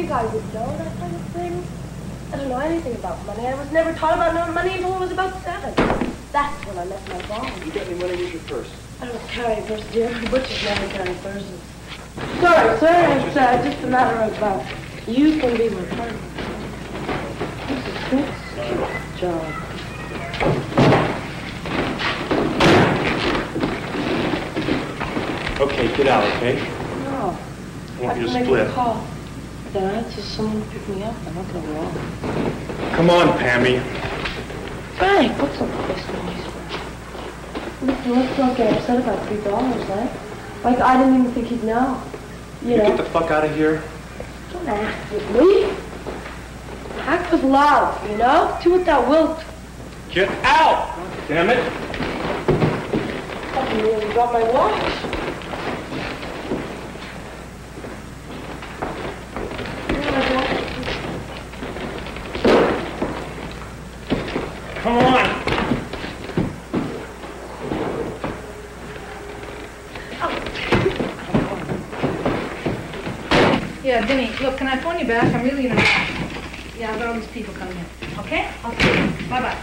think I would know that kind of thing? I don't know anything about money. I was never taught about no money until I was about seven. That's when I met my mom. You got any money in your purse? I don't carry a purse, dear. Butchers never carry purses. Sorry, sir. It's uh, just a matter of uh, you can be my partner. This is Fritz. Job. Okay, get out, okay? No. I want I you can to make a call. I just someone to pick me up. I'm not gonna walk. Come on, Pammy. Frank, what's up with this noise? Listen, let's not get upset about three dollars, eh? Like I didn't even think he'd know. You You know. get the fuck out of here. Don't act with me. Act with love, you know? Do what thou wilt. Get out! Damn it! Fucking nearly got my watch. Come on! Yeah, Vinny, look, can I phone you back? I'm really in a rush. Yeah, I've got all these people coming in. Okay? You. Bye-bye.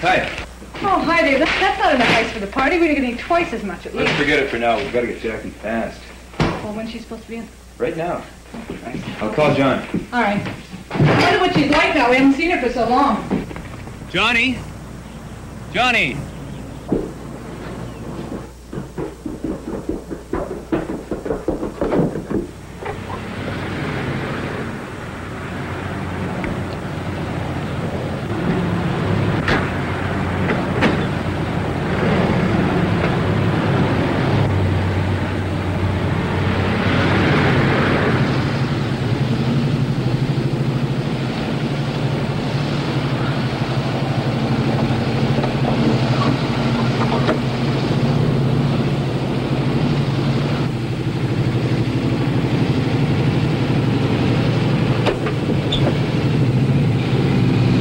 Hi. Oh, hi there. That, that's not enough ice for the party. We're going to getting twice as much at least. Let's forget it for now. We've got to get Jackie fast. Well, when's she supposed to be in? Right now. I'll call John. All right. I wonder what she's like now. We haven't seen her for so long. Johnny? Johnny!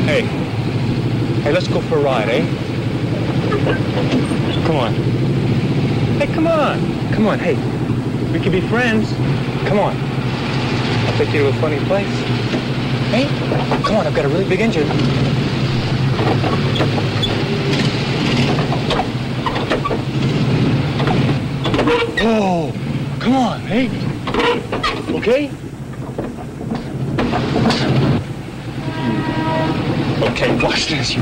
Hey. Hey, let's go for a ride, eh? Come on. Hey, come on. Come on, hey. We could be friends. Come on. I'll take you to a funny place. Hey? Come on, I've got a really big engine. Whoa! Come on, hey? Okay? Okay, watch this. You.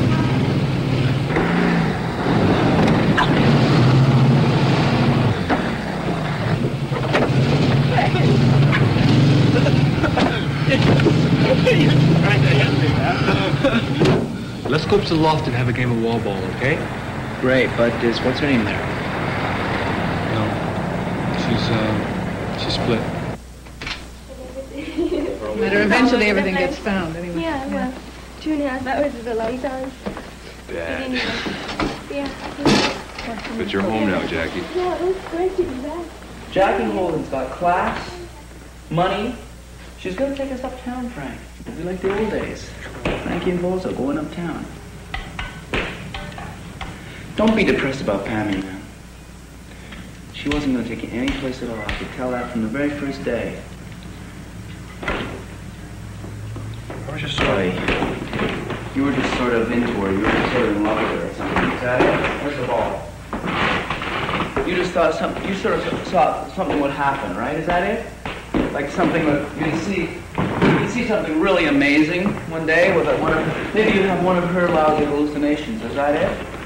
Let's go up to the loft and have a game of wall ball, okay? Great, but is what's her name there? No. She's, uh, she's split. Matter eventually everything gets found anyway. Yeah, well, two and a half hours is a long time. Dad. Yeah. But you're home now, Jackie. Yeah, it was great to be back. Jackie Holden's got class, money. She's gonna take us uptown, Frank. We like the old days. Frankie and Bozo going uptown. Don't be depressed about Pammy, man. She wasn't gonna take you any place at all. I could tell that from the very first day. I was just Sorry. You were just sort of into her. You were just sort of in love with her or something. Is that it? First of all. You just thought something, you sort of thought something would happen, right? Is that it? Like something that you'd see, you'd see something really amazing one day with a, one of, maybe you have one of her lousy hallucinations. Is that it?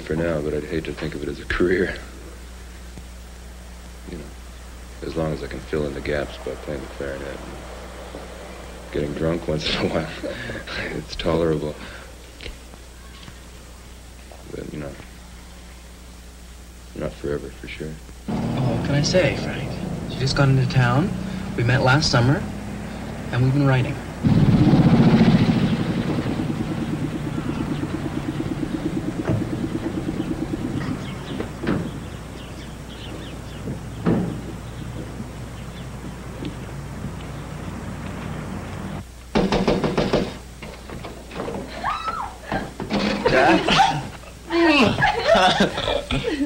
Right for now, but I'd hate to think of it as a career. You know, as long as I can fill in the gaps by playing the clarinet. and Getting drunk once in a while. it's tolerable. But, you know, not forever, for sure. Oh, what can I say, Frank? She just got into town. We met last summer, and we've been writing.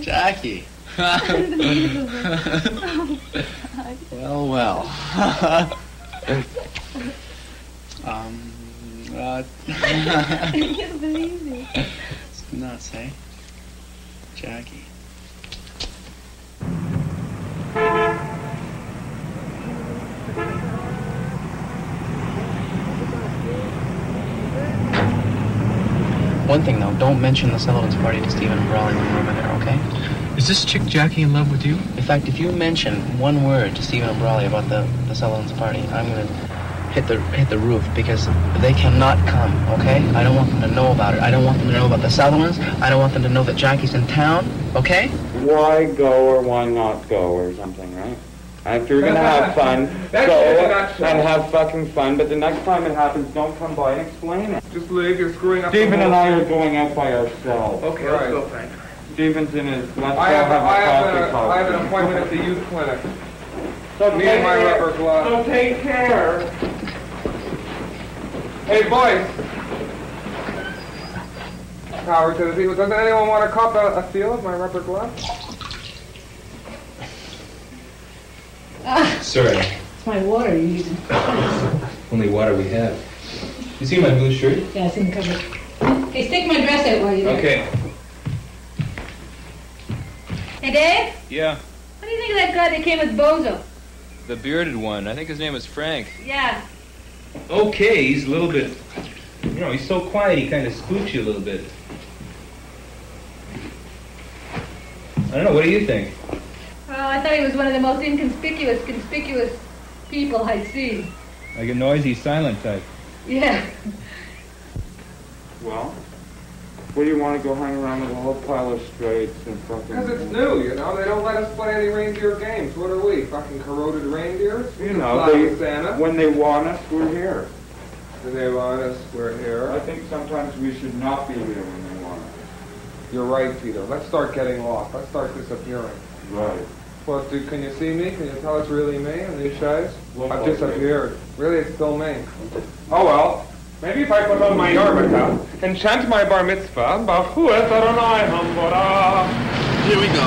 Jackie. well, well. um, uh, I can't believe it. it's nuts, eh? Jackie. One thing though, don't mention the Sullivan's party to Stephen and Brawley when you're over there, okay? Is this chick Jackie in love with you? In fact, if you mention one word to Stephen and Brawley about the, the Sullivan's party, I'm gonna hit the hit the roof because they cannot come, okay? I don't want them to know about it. I don't want them to know about the Sullivans. I don't want them to know that Jackie's in town, okay? Why go or why not go or something, right? If you're gonna have fun, go it in a nutshell. and have fucking fun. But the next time it happens, don't come by and explain it. Just leave, you're screwing up the Stephen and I are going out by ourselves. Okay, let's go, Frank. Stephen's in his. Let's I go have, have a I have, coffee a, talk. I have an appointment at the youth clinic. So Me and my take care- rubber glove. So take care. Hey, boys. Power to the people. Doesn't anyone want to cop a, a feel of my rubber glove? Sorry, It's my water you're using. only water we have. You see my blue shirt? Yeah, it's in the cupboard. Hey, stick my dress out while you're there. Okay. Hey, Dave? Yeah, What do you think of that guy that came with Bozo? the bearded one. I think his name is Frank. Yeah. Okay, he's a little bit. You know, he's so quiet. He kind of spooks you a little bit. I don't know. What do you think? Well, I thought he was one of the most inconspicuous, conspicuous people I'd seen. Like a noisy, silent type. Yeah. Well, what do you want to go hang around with a whole pile of straights and fucking? Because it's new, you know. They don't let us play any reindeer games. What are we, fucking corroded reindeers? You know, they, Santa. when they want us, we're here. When they want us? We're here. I think sometimes we should not be here when they want us. You're right, Peter. Let's start getting lost. Let's start disappearing. Right. Well, do, can you see me? Can you tell it's really me in these shades? Look I've like me. disappeared. Really, it's still me. Oh well. Maybe if I put on my yarmulke and chant my bar mitzvah, Bachueth Adonai Hambara. Here we go.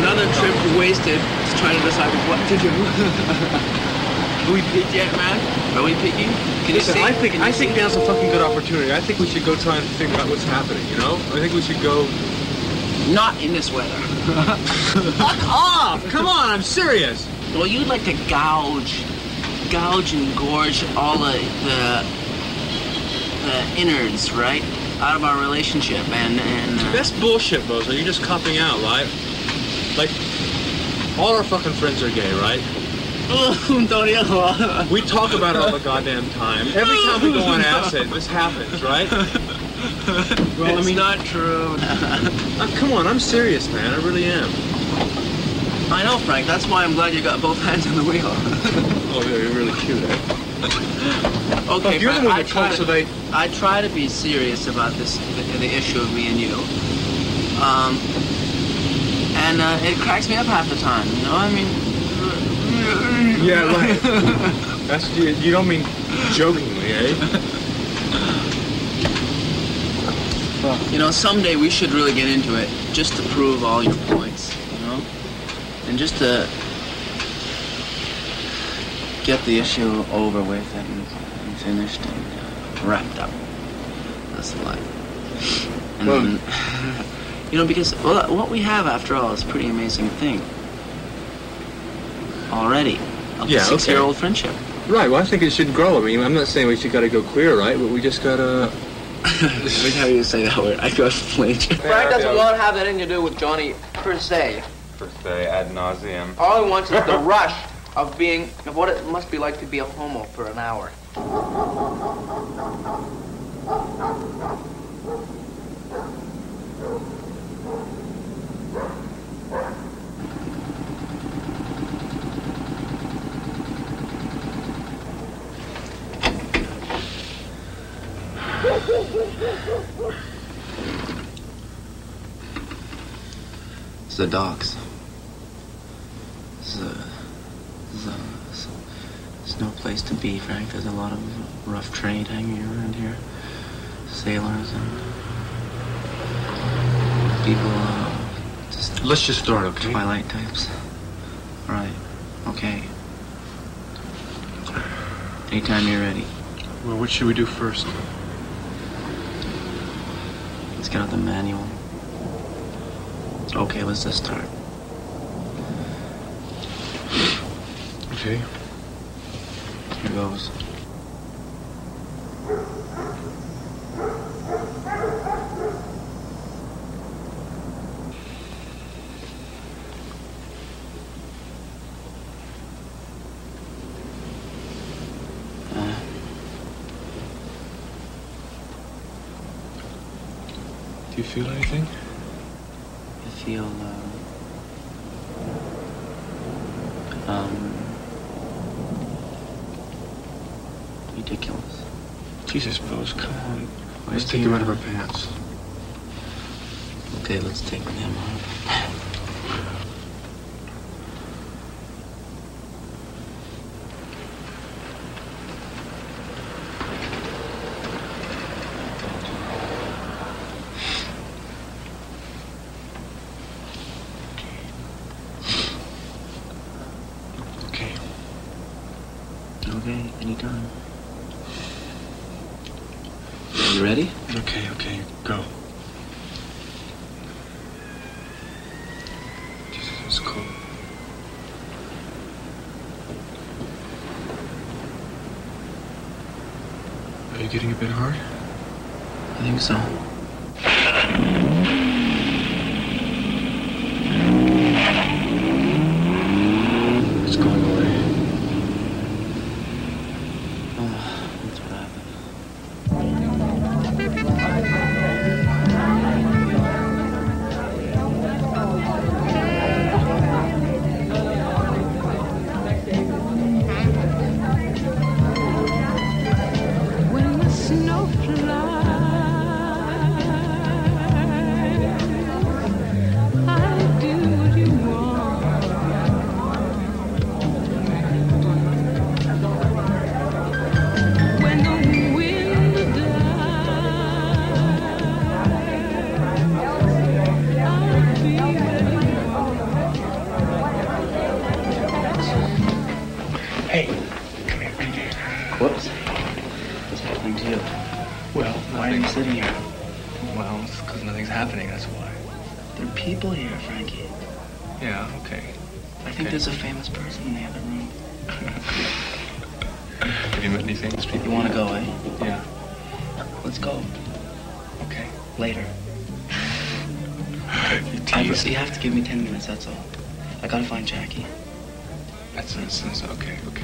Another trip wasted to try to decide what to do. Are we picked yet, man? Are we picking? Can Listen, you see? I think Can I think see? now's a fucking good opportunity. I think we should go try and figure out what's happening. You know, I think we should go. Not in this weather. Fuck off! Come on, I'm serious. Well, you'd like to gouge, gouge and gorge all the the, the innards, right, out of our relationship, and and uh, That's bullshit, Bozo. You're just copping out, right? Like, all our fucking friends are gay, right? We talk about it all the goddamn time. Every time we go on acid, this happens, right? Well, I it's mean, not true. uh, come on, I'm serious, man. I really am. I know, Frank. That's why I'm glad you got both hands on the wheel. Oh, yeah, you're really cute, eh? okay, you're the one I try to- I try to be serious about this, the, the issue of me and you. Um, and uh, it cracks me up half the time. You know, I mean. Yeah, right. That's you, you don't mean jokingly, eh? You know, someday we should really get into it, just to prove all your points. You know, and just to get the issue over with and, and finished and uh, wrapped up. That's the life. And Well- then, you know, because well, what we have, after all, is a pretty amazing thing. Already, a Yeah, six-year-old friendship. Right. Well, I think it should grow. I mean, I'm not saying we should gotta go queer, right? But we just gotta. Every time you say that word, I go flinch. Frank doesn't want to have anything to do with Johnny per se. Per se, ad nauseum. All he wants is the rush of being, of what it must be like to be a homo for an hour. It's the docks. It's, uh, it's, uh, it's, it's no place to be, Frank. There's a lot of rough trade hanging around here. Sailors and people, uh, just Let's just start, okay? Twilight types. Right. Okay. Anytime you're ready. Well, what should we do first? Let's get out the manual. Okay, let's just start. Okay. Here goes. Uh, Do you feel anything? I feel, uh, um, ridiculous. Jesus, Bose, come on. Let's take he them out of our pants. Okay, let's take them off.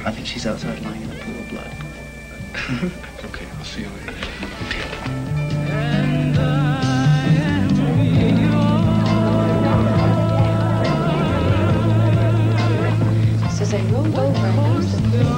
I think she's outside lying in a pool of blood. Okay, I'll see you later. And I am So as I rolled over, I noticed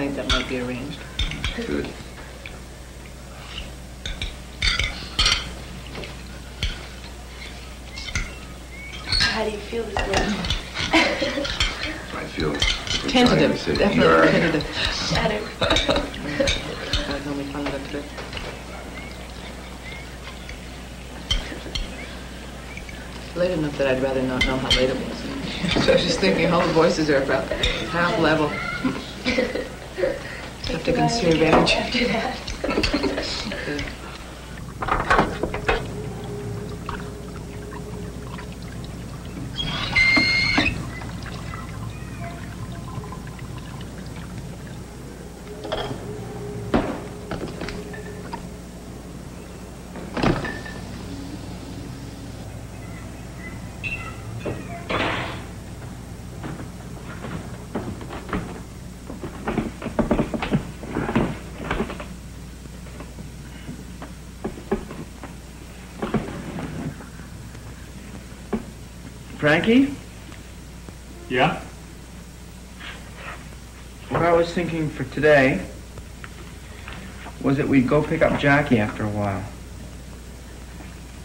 I think that might be arranged. Good. How do you feel this morning? I feel Tentative, definitely "You're-" tentative. Shattered. Gotta tell me fun of it today. Late enough that I'd rather not know how late it was. So I was just thinking, all the voices are about half level. To conserve energy. After that. Frankie, Yeah? what I was thinking for today was that we'd go pick up Jackie after a while.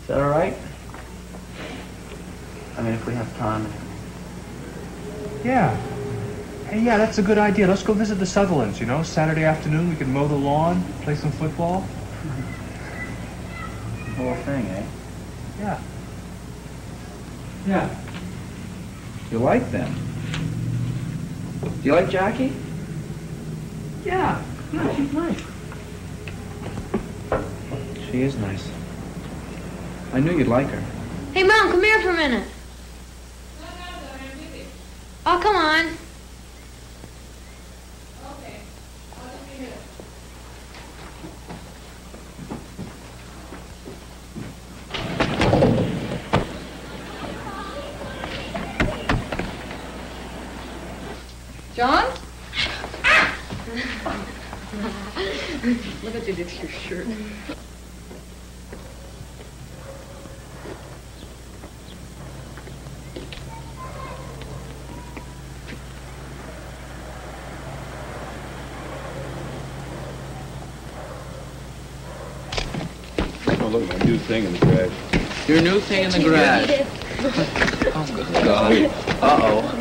Is that all right? I mean, if we have time. Yeah. Hey, yeah, that's a good idea. Let's go visit the Sutherlands, you know? Saturday afternoon, we can mow the lawn, play some football. The whole thing, eh? Yeah. Yeah. You like them? Do you like Jackie? Yeah. Oh, yeah, she's nice. She is nice. I knew you'd like her. Hey, Mom, come here for a minute. Oh, come on. John? Look what you did to your shirt. Oh, look, my new thing in the garage. Your new thing in the garage. Oh, God. Uh-oh.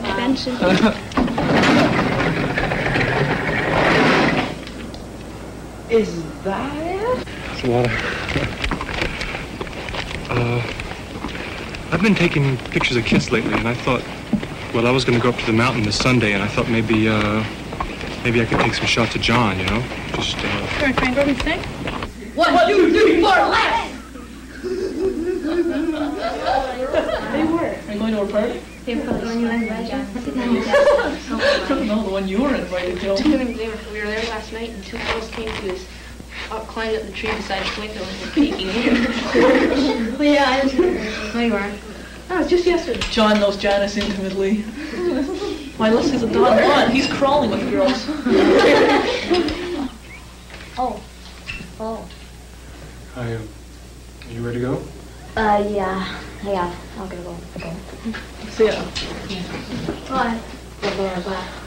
Is that it? It's a lot of... uh, I've been taking pictures of kids lately, and I thought, well, I was going to go up to the mountain this Sunday, and I thought maybe, uh, maybe I could take some shots of John, you know? Just, uh, Sure, can I go and sing? One, two, three, four, left! They were. Are you going to a party? They were the one you invited. I don't the one you were invited to. They were, we were there last night and two girls came to us, up, climbed up the tree beside his window and were peeking in. Oh, yeah, I was No, you weren't. No, it's just yesterday. John knows Janice intimately. Why, Leslie's a Don Juan. He's crawling with girls. Oh. Oh. I, um, are you ready to go? Uh, yeah. Yeah, I'm gonna go. Okay. See ya. Bye. Bye,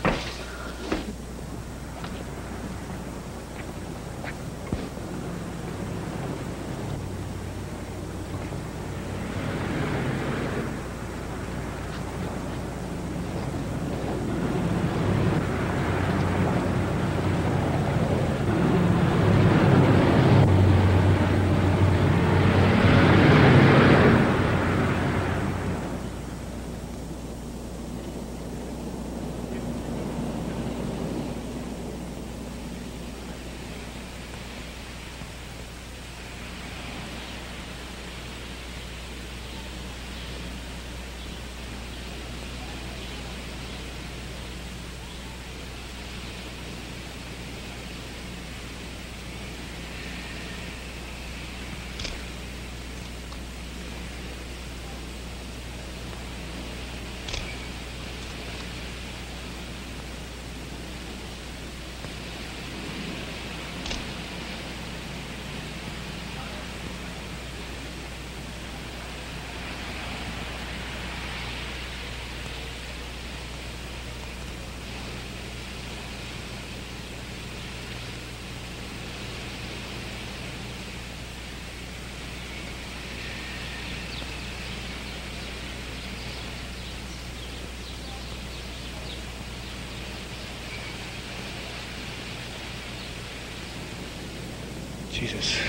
Jesus.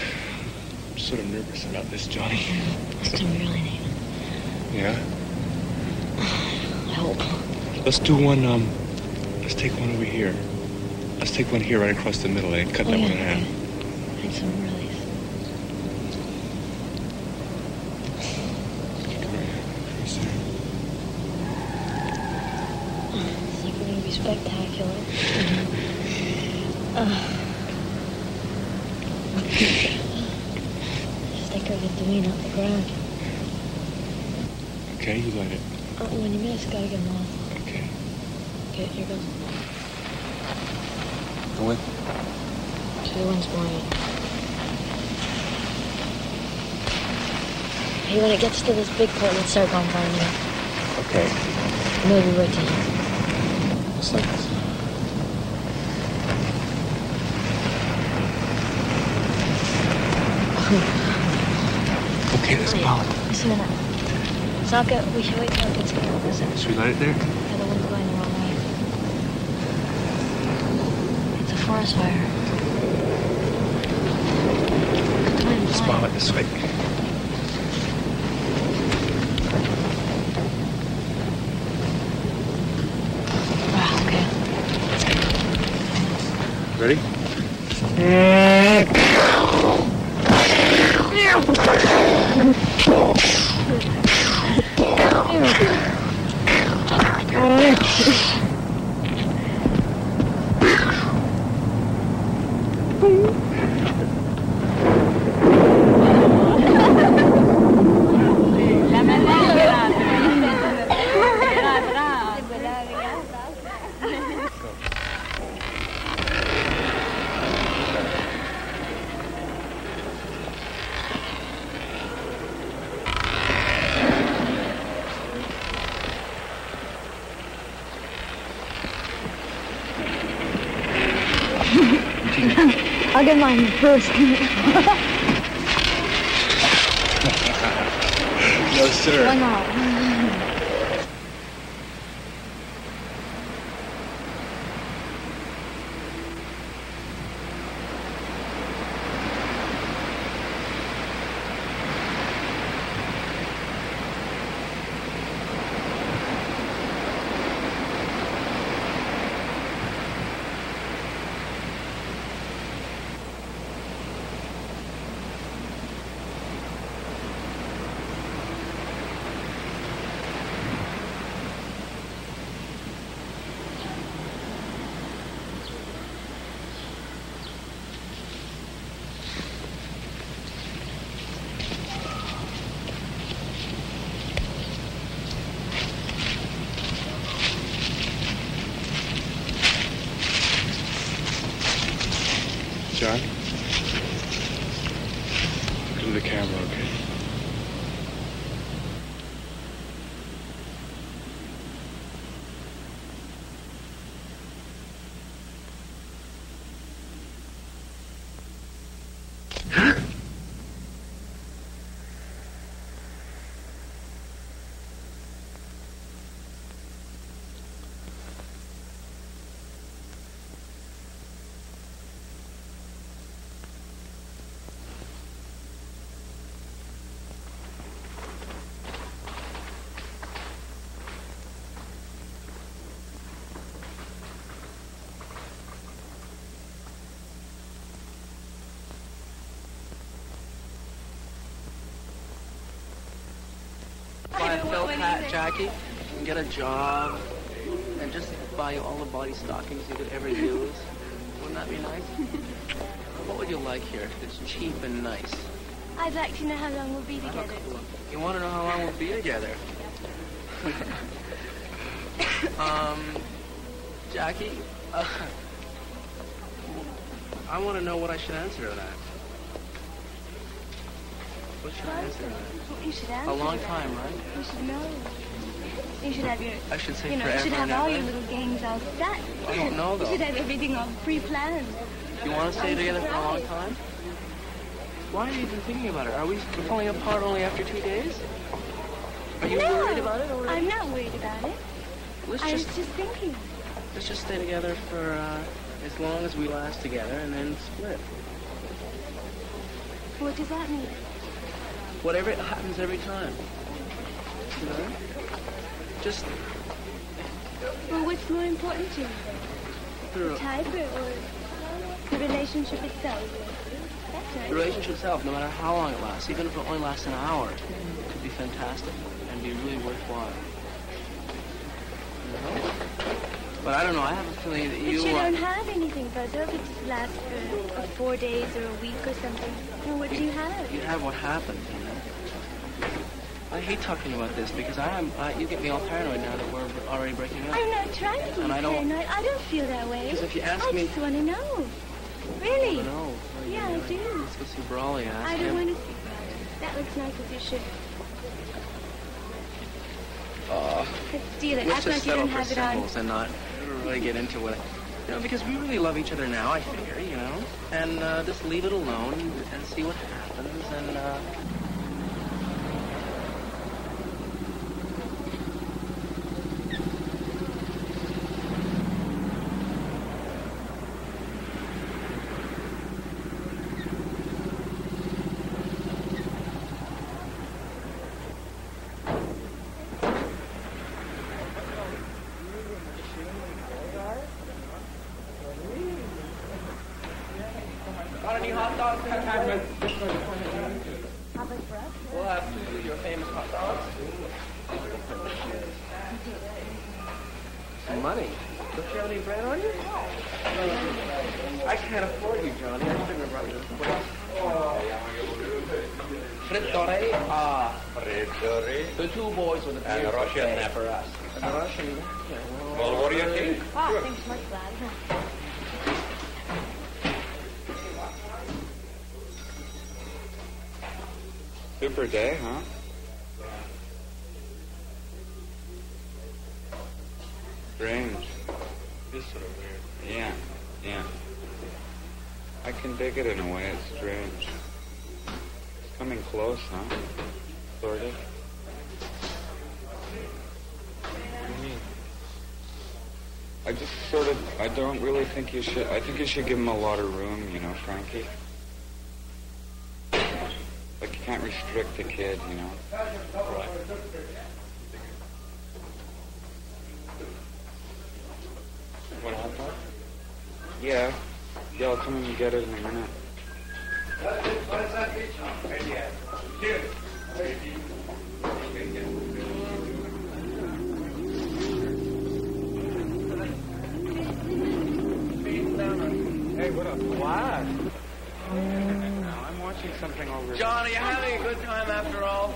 I'm sort of nervous about this, Johnny. We really Yeah? I hope. Let's do one, um, let's take one over here. Let's take one here right across the middle and cut Oh, that yeah, one in half. Some release. It's like going to be spectacular. Uh, sticker the doing out the ground. Okay, you light it. Uh, when you miss, gotta get them off. Okay. Okay, here goes. Go in. Two one's. Hey, when it gets to this big part, let's start going fire again. Okay. Maybe right to here. Like this. Okay, let's follow it. Listen to that. It's not good. We should wait till it gets here. Listen. Should we light it there? Yeah, the wind's going the wrong way. It's a forest fire. Good time, Let's fire. bomb it this way. Ah, okay. Ready? I'll get mine first sir. Why not? John? Look at the camera, okay? Buy a felt hat, Jackie, and get a job, and just buy you all the body stockings you could ever use. Wouldn't that be nice? What would you like here? It's cheap and nice. I'd like to know how long we'll be together. You want to know how long we'll be together? um, Jackie, uh, I want to know what I should answer to that. What should I answer? You should A long time, right? You should know. You should have your. I should say you know, you should have all your little gangs all set. I don't know, You should have everything all pre-planned. You want to stay I'm together for a long time? Why are you even thinking about it? Are we falling apart only after two days? Are you no, worried about it? Or I'm not worried about it. Let's I was just just thinking. let's just stay together for uh, as long as we last together, and then split. What does that mean? Whatever it happens every time. You know? Just Well, what's more important to you the, type or, the relationship itself? That's the relationship itself, no matter how long it lasts, even if it only lasts an hour, could be fantastic and be really worthwhile. You know? But I don't know. I have a feeling that you. But you. you uh, don't have anything, Buzzo. If it just lasts for, for four days or a week or something. Well, what do you have? You have what happened, you. I hate talking about this because I am. I, you get me all paranoid now that we're already breaking up. I'm not trying to be And I don't- paranoid. I don't feel that way. Because if you ask I me- just want to know. Really? No. Yeah, I do. Let's go see Brawley. I don't him. want to see that. That looks nice with your shirt. Uh, Let's steal it. let's Act just like you settle don't for it symbols and not really get into what. You know, because we really love each other now. I figure, you know, and uh, just leave it alone and see what happens. And uh, got any hot dogs? We'll have two of your famous hot dogs. Some money. Don't you have any bread on you? I can't afford you, Johnny. I shouldn't have brought you this place. Frittore? Ah. Frittore. The two boys with the And beards Russian okay. Neparas. And the Russian, yeah. Well, what do you think? Oh, thanks much, Vlad. Super day, huh? Strange. This sort of weird. Yeah, yeah. I can dig it in a way. It's strange. It's coming close, huh? Sort of. I just sort of. I don't really think you should. I think you should give him a lot of room, you know, Frankie. Like you can't restrict the kid, you know. What Yeah. Yeah, I'll come in and get it in a minute. Hey, what up? What? Now, I'm watching something over John, are you having a good time after all?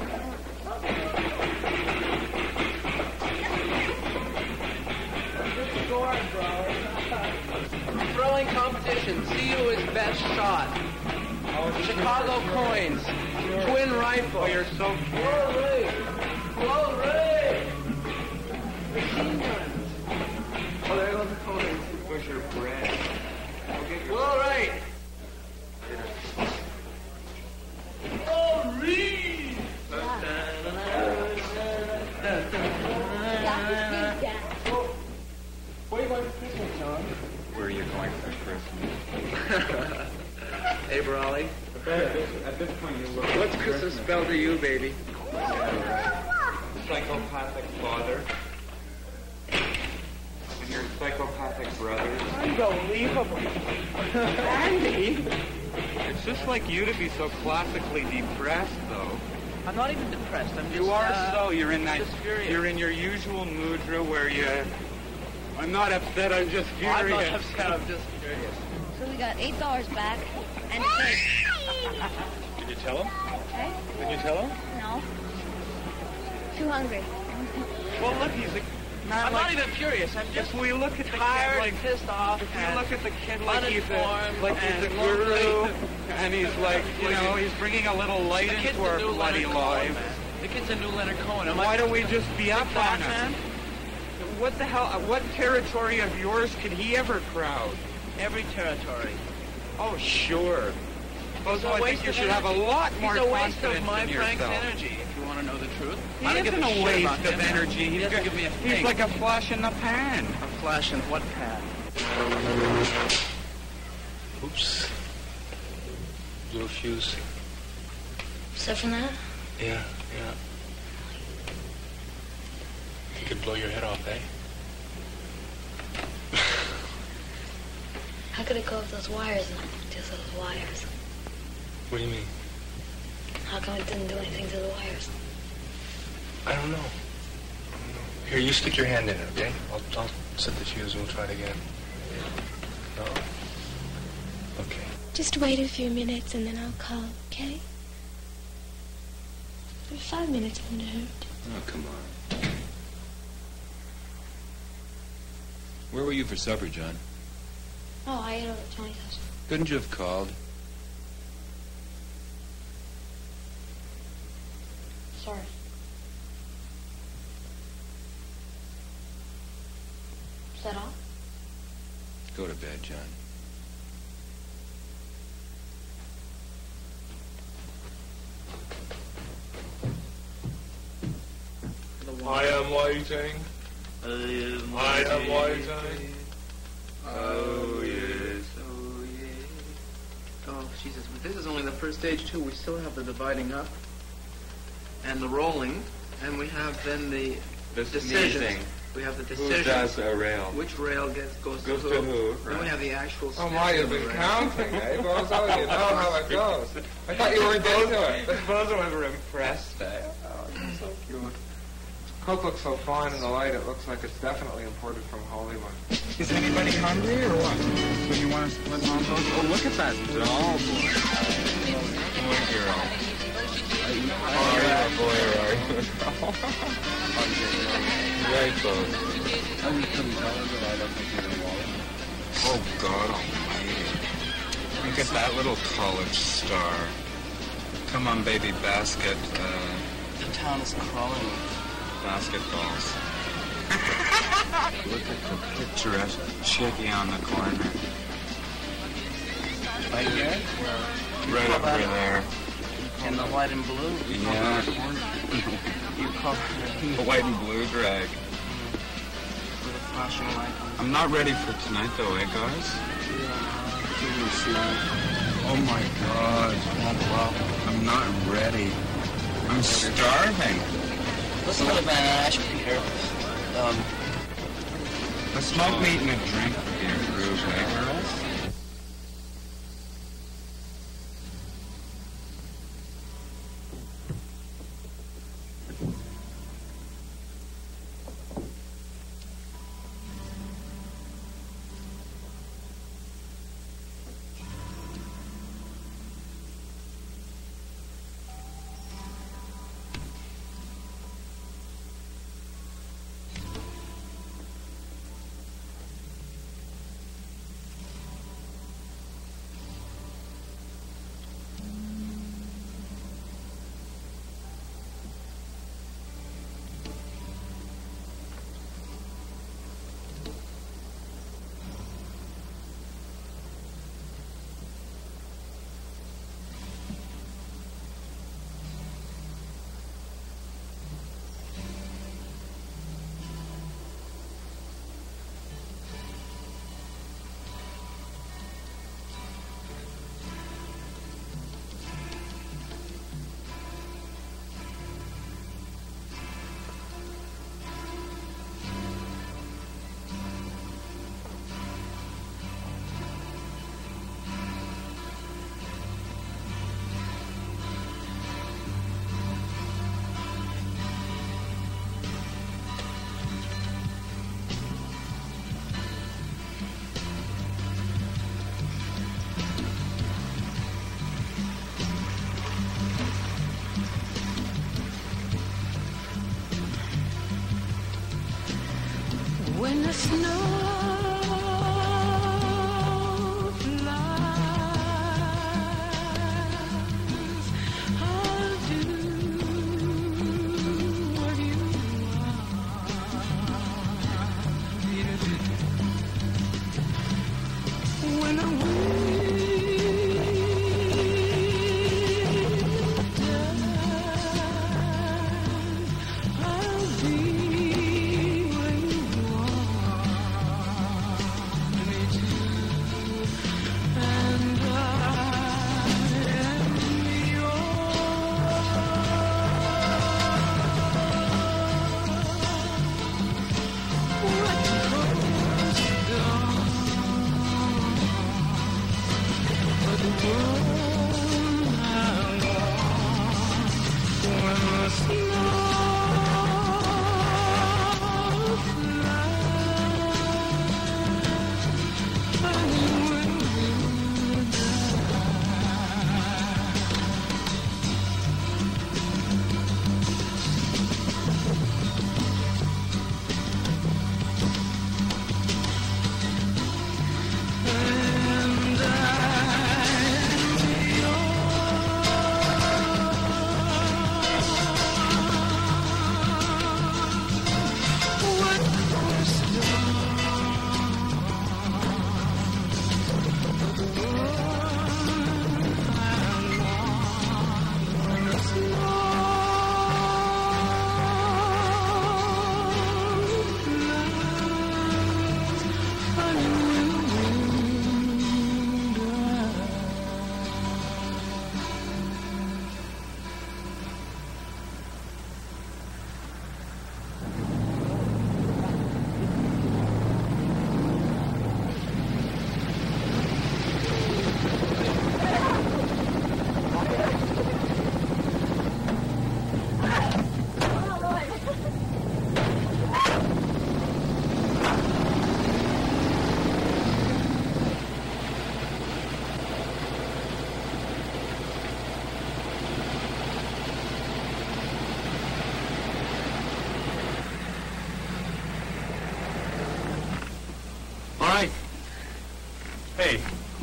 Throwing competition. See who is best shot. Chicago coins. Twin rifle. Oh, you're so Glory! Glory! Machine guns. Oh, there goes the coins. Push your bread. Glory! Glory! Where are you going for Christmas, John? Where are you going for Christmas? hey, Brawley. At this point, you look. What's Christmas spell to you, baby? Psychopathic father. And your psychopathic brothers. Unbelievable. Andy? It's just like you to be so classically depressed, though. I'm not even depressed. I'm just. You are uh, so. You're in that. You're in your usual mudra where you. I'm not upset. I'm just furious. I'm not upset. I'm just curious. So we got eight dollars back and a cake. Did you tell him? Okay? Did you tell him? No. Too hungry. Well, look, he's a. Not I'm like, not even furious. I'm just If we look at the tired, kid like pissed off. If you and look at the kid like he's a like he's a and guru, and he's like you know he's bringing a little light The into our bloody lives. man. The kid's a new Leonard Cohen. Am I Why don't we just be up that, on man? him? What the hell? What territory of yours could he ever crowd? Every territory. Oh, sure. Well, He's so a I think you of should have a lot more He's a waste confidence of my in Frank's yourself. energy, if you want to know the truth. He I don't give isn't a, a waste of him. energy. He He's, doesn't give me a he's like a flash in the pan. A flash in what pad? Oops. Little fuse. Except for that? Yeah, yeah. You could blow your head off, eh? How could it go with those wires and just those wires? What do you mean? How come it didn't do anything to the wires? I don't know. I don't know. Here, you stick your hand in it, okay? I'll, I'll set the fuse and we'll try it again. No? Okay. Just wait a few minutes and then I'll call, okay? Five minutes won't hurt. Oh, come on. Where were you for supper, John? Oh, I ate over at Tony's house. Couldn't you have called? Sorry. Is that all? Go to bed, John. I am waiting. I am waiting. Oh, yes, oh, yes. Oh, Jesus, this is only the first stage, too. We still have the dividing up and the rolling, and we have then the The decisions. sneezing. We have the Who does a rail? Which rail gets goes, Goes to to who. who, Then we right. have the actual Oh, sniff my, of you've been counting, eh, Bozo? You know how it goes. I thought you weren't into it. Bozo ever impressed, eh? Coke looks so fine in the light, it looks like it's definitely imported from Hollywood. Is anybody hungry or what? So you want to split on those? Oh, look at that doll, boy. Boy, girl. Are you a boy or are you a girl? Very close. Oh, you couldn't tell her that I don't think you're a wallet? Oh, God almighty. Look at that little college star. Come on, baby basket. Uh, The town is crawling with basketballs. Look at the picturesque chickie on the corner. Right here? Right up over there. In the white and blue. Yeah. You call The white and blue drag. with a flashing light. I'm not ready for tonight though, eh guys? Oh my god. I'm not ready. I'm starving. To the band, Ash Peter. Um, A smoke meat and a drink would be a groove, girls?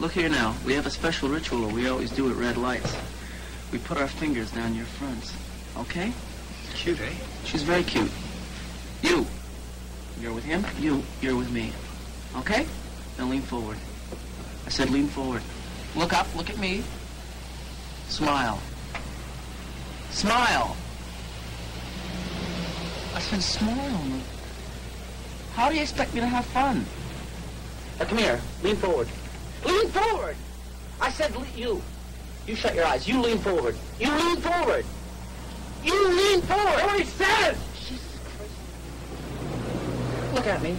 Look here now. We have a special ritual we always do at red lights. We put our fingers down your fronts. Okay? Cute, eh? She's very cute. You. You're with him. You. You're with me. Okay? Now lean forward. I said lean forward. Look up. Look at me. Smile. Smile. I said smile. How do you expect me to have fun? Now come here. Lean forward. Forward. I said you. You shut your eyes. You lean forward. You lean forward. You lean forward. What he says. Look at me.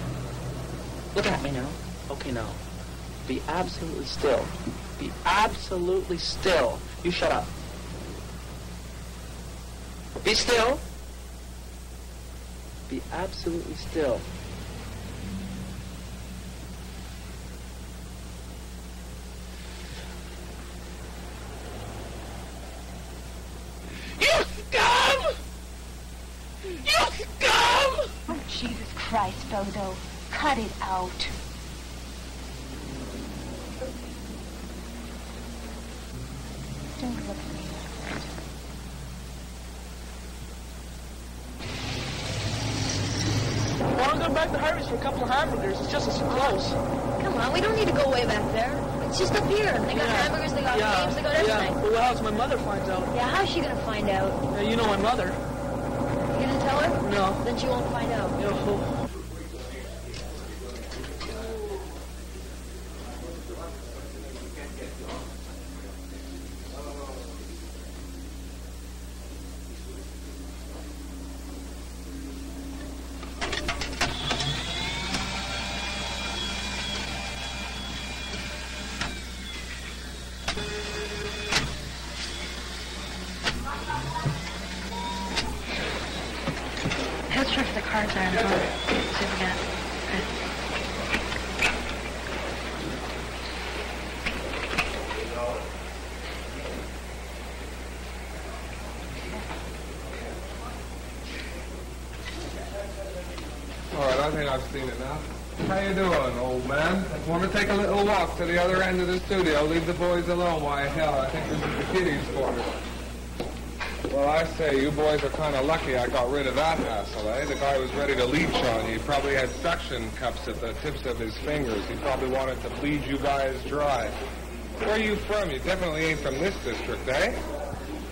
Look at me now. Okay, now. Be absolutely still. Be absolutely still. You shut up. Be still. Be absolutely still. You scum! You scum! Oh, Jesus Christ, Bodo. Cut it out. Don't look at me like that. Want to go back to Harvey's for a couple of hamburgers? It's just as close. Come on, we don't need to go way back there. It's just up here. They got Yeah. hamburgers, they got yeah. games, they got everything. But what else? My mother finds out. Yeah, how's she gonna find out? Yeah, you know my mother. You gonna tell her? No. Then she won't find out. No. Let's check the cards are in front. See if we got. All right, I think I've seen it now. How you doing, old man? Want to take a little walk to the other end of the studio? Leave the boys alone. Why, hell, I think this is the kiddies' quarters. Well, I say, you boys are kind of lucky I got rid of that hassle, eh? The guy was ready to leech on you. He probably had suction cups at the tips of his fingers. He probably wanted to bleed you guys dry. Where are you from? You definitely ain't from this district, eh?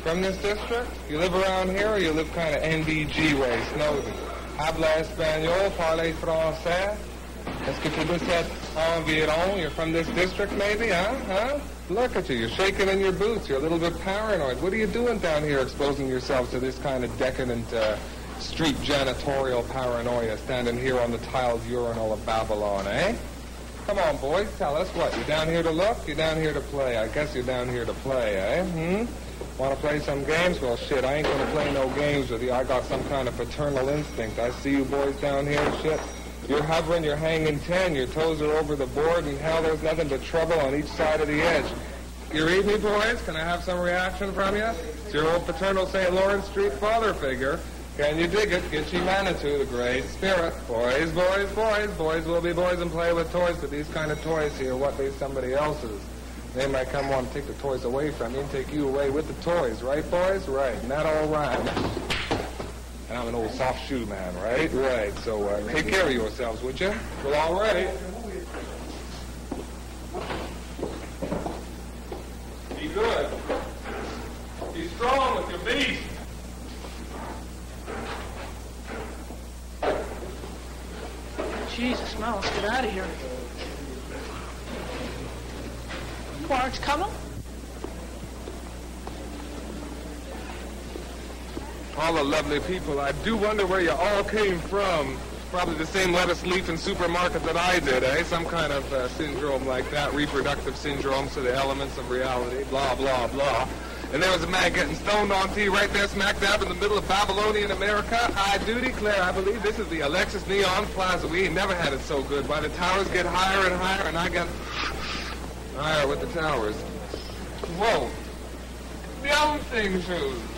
From this district? You live around here or you live kind of NBG way, Snowden? Habla español, parle français? Est-ce que tu veux cette environ? You're from this district maybe, huh? Huh? Look at you. You're shaking in your boots. You're a little bit paranoid. What are you doing down here exposing yourselves to this kind of decadent uh, street janitorial paranoia standing here on the tiled urinal of Babylon, eh? Come on, boys. Tell us what. You're down here to look? You're down here to play? I guess you're down here to play, eh? Hmm? Want to play some games? Well, shit, I ain't going to play no games with you. I got some kind of paternal instinct. I see you boys down here, shit. You're hovering, you're hanging ten, your toes are over the board, and hell, there's nothing but trouble on each side of the edge. You read me, boys? Can I have some reaction from you? It's your old paternal St. Lawrence Street father figure. Can you dig it? Gitchy Manitou, the great spirit. Boys, boys, boys, boys will be boys and play with toys, but these kind of toys here, what they somebody else's. They might come on and take the toys away from you and take you away with the toys, right, boys? Right, and that all rhymes. And I'm an old soft shoe man, right? Right, so uh, take care of yourselves, would you? Well, all ready. Be good. Be strong with your beast. Jesus, now let's get out of here. Quark's coming? All the lovely people. I do wonder where you all came from. Probably the same lettuce leaf in supermarket that I did, eh? Some kind of uh, syndrome like that, reproductive syndrome to the elements of reality, blah, blah, blah. And there was a man getting stoned on tea right there smack dab in the middle of Babylonian America. I do declare, I believe this is the Alexis Nihon Plaza. We ain't never had it so good. Why the towers get higher and higher, and I get higher with the towers. Whoa. Bouncing shoes.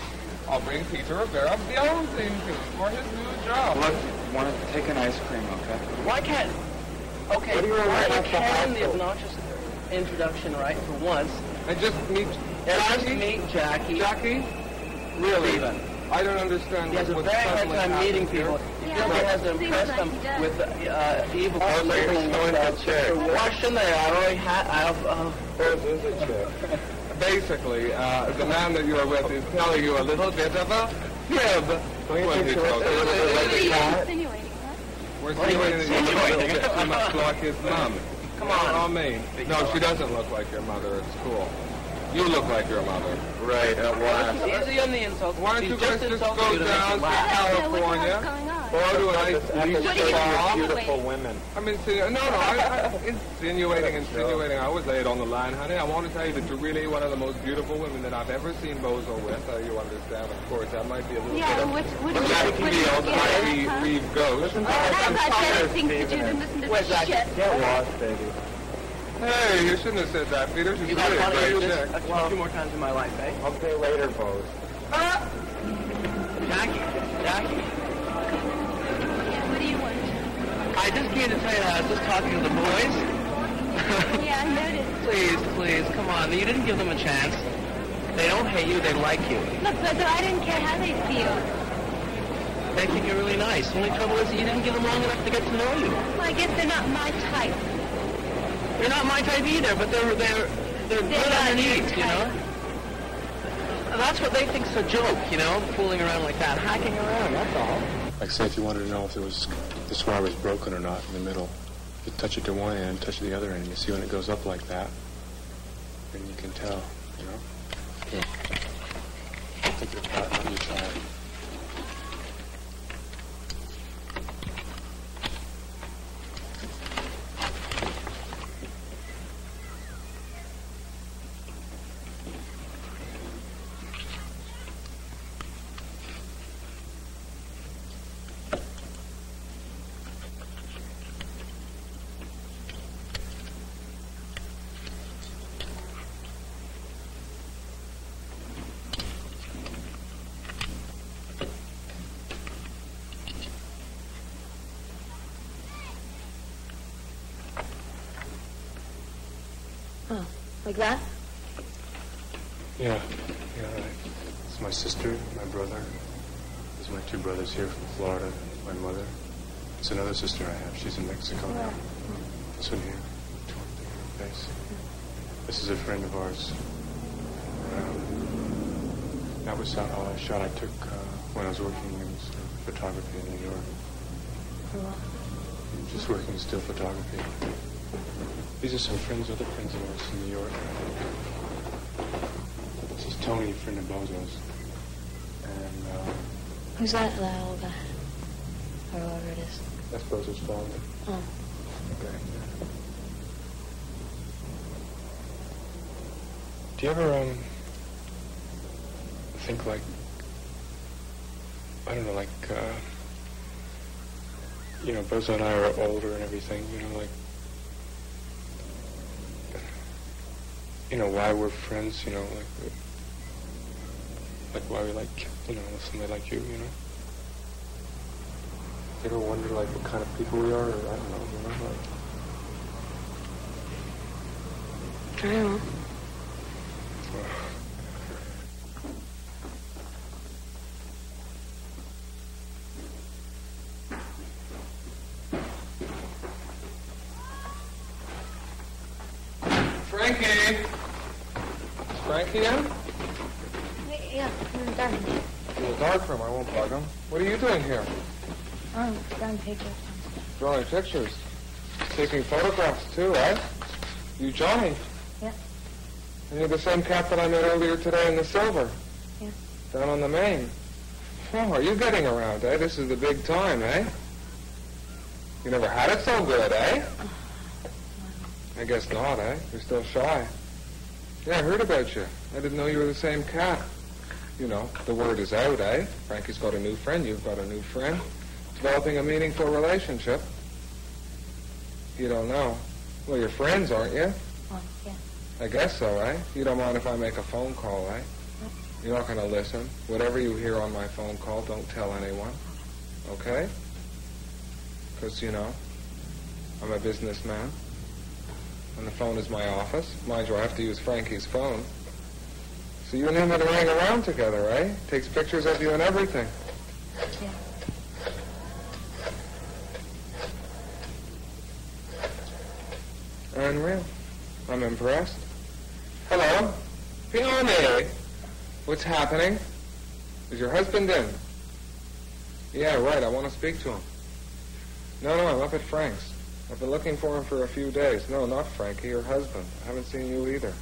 I'll bring Peter Rivera pair of bouncing shoes for his new job. Look, want to take an ice cream, okay? Why can't... Okay, What are you why worried about the can the obnoxious... introduction right for once. And just meet Yeah, just Jackie? meet Jackie. Jackie? Really? Steven. I don't understand He has a what's very hard time meeting here. people. He feels he has to impress like them he with uh, evil Oh, so you're labeling showing himself. the chick. So Why shouldn't they? I already had. I've, uh, Where's this chick? Basically, uh, the man that you are with is telling you a little bit of a fib. when he tells you a little bit like a cat. Insinuating, huh? We're What are you insinuating that you look a little insinuating? bit too much like his mom. Come on. on me. No, she doesn't look like your mother. It's cool. You look like your mother. Right, at last. Easy on the insult. Why don't you guys just just go you to make down to. California? Or to a nice beach What do you spa? Beautiful women. I'm insinuating. No, no, I, I, insinuating, insinuating. I always lay it on the line, honey. I want to tell you that you're really one of the most beautiful women that I've ever seen Bozo with. Uh, you understand, of course. That might be a little Yeah, bit of what, what a do you Jackie what do you Beale, get, Jackie huh? Reeve Ghost. Oh, I've got better things to do than listen to Where's this shit. Get lost, baby. Hey, you shouldn't have said that, Peter. She's You guys really a want to do this chick. a few more times in my life, eh? I'll pay later, Bose. Jackie, Jackie. Yeah, what do you want? I just came to tell you that I was just talking to the boys. Yeah, I noticed. Please, please, come on. You didn't give them a chance. They don't hate you. They like you. Look, but I didn't care how they feel. They think you're really nice. The only trouble is that you didn't give them long enough to get to know you. Well, I guess they're not my type. They're not my type either, but they're they're they're They're good not underneath, you know. And that's what they think's a joke, you know, fooling around like that, hacking around. That's all. Like say if you wanted to know if it was this wire was broken or not in the middle, you touch it to one end, touch it to the other end. And you see when it goes up like that, then you can tell. You know. Yeah. Think of that. How do you try it? Oh, like that? Yeah. Yeah. Right. It's my sister, my brother. There's my two brothers here from Florida. My mother. It's another sister I have. She's in Mexico now. This one here. Torn thing in her face. This is a friend of ours. Um, that was uh, a shot I took uh, when I was working in uh, photography in New York. Just working in still photography. These are some friends, other friends of ours in New York. This is Tony, a friend of Bozo's. And uh, Who's that little guy? Or whoever it is. that's Bozo's father. Oh. Okay. Do you ever um think like I don't know, like uh you know, Bozo and I are older and everything, you know, like you know, why we're friends, you know, like like why we like you know, somebody like you, you know? You ever wonder like what kind of people we are or I don't know, you know, like I don't know. Frankie! Is Frankie in? Yeah, in the dark. In the dark room. I won't bug him. What are you doing here? Oh, drawing pictures. Drawing pictures. Taking photographs, too, eh? You Johnny? Yeah. And you're the same cat that I met earlier today in the silver. Yeah. Down on the main. Oh, are you getting around, eh? This is the big time, eh? You never had it so good, eh? I guess not, eh? You're still shy. Yeah, I heard about you. I didn't know you were the same cat. You know, the word is out, eh? Frankie's got a new friend, you've got a new friend. Developing a meaningful relationship. You don't know. Well, you're friends, aren't you? Oh, yeah. I guess so, eh? You don't mind if I make a phone call, eh? You're not going to listen. Whatever you hear on my phone call, don't tell anyone. Okay? Because, you know, I'm a businessman. And the phone is my office. Mind you, I have to use Frankie's phone. So you and him had to hang around together, eh? Takes pictures of you and everything. Yeah. Unreal. I'm impressed. Hello? Fiona! What's happening? Is your husband in? Yeah, right. I want to speak to him. No, no, I'm up at Frank's. I've been looking for him for a few days. No, not Frankie, your husband. I haven't seen you either.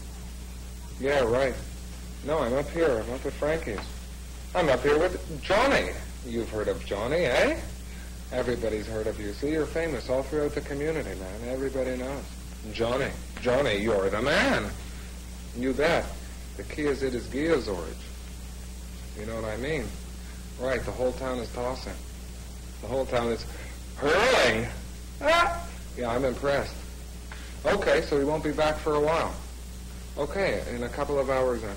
Yeah, right. No, I'm up here. I'm up at Frankie's. I'm up here with Johnny. You've heard of Johnny, eh? Everybody's heard of you. See, you're famous all throughout the community, man. Everybody knows. Johnny. Johnny, you're the man. You bet. The key is it is Geozorge. You know what I mean? Right, the whole town is tossing. The whole town is hurling. Ah! Yeah, I'm impressed. Okay, so he won't be back for a while. Okay, in a couple of hours then.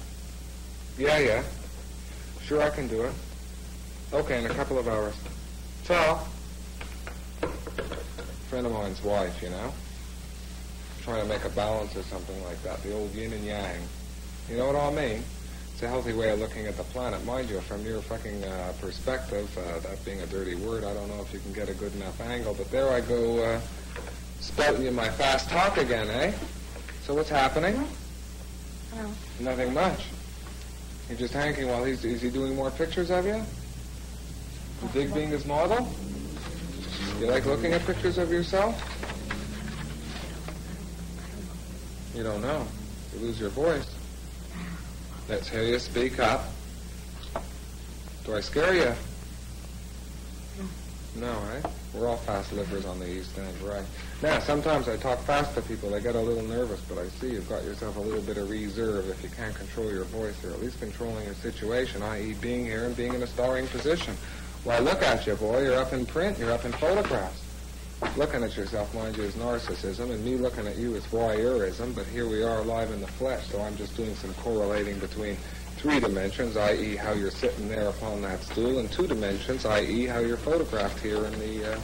Yeah, yeah. Sure, I can do it. Okay, in a couple of hours. So, friend of mine's wife, you know? Trying to make a balance or something like that. The old yin and yang. You know what I mean? It's a healthy way of looking at the planet. Mind you, from your fucking uh, perspective, uh, that being a dirty word, I don't know if you can get a good enough angle, but there I go uh, spouting you my fast talk again, eh? So what's happening? No. Nothing much. You're just hanking while he's... Is he doing more pictures of you? You dig being his model? You like looking at pictures of yourself? You don't know. You lose your voice. Let's hear you speak up. Do I scare you? No, eh? We're all fast livers on the East End, right? Now, sometimes I talk fast to people. They get a little nervous, but I see you've got yourself a little bit of reserve if you can't control your voice, or at least controlling your situation, i.e. being here and being in a starring position. Why, look at you, boy. You're up in print. You're up in photographs. Looking at yourself, mind you, is narcissism, and me looking at you is voyeurism, but here we are live in the flesh, so I'm just doing some correlating between three dimensions, i.e. how you're sitting there upon that stool, and two dimensions, i.e. how you're photographed here in the uh,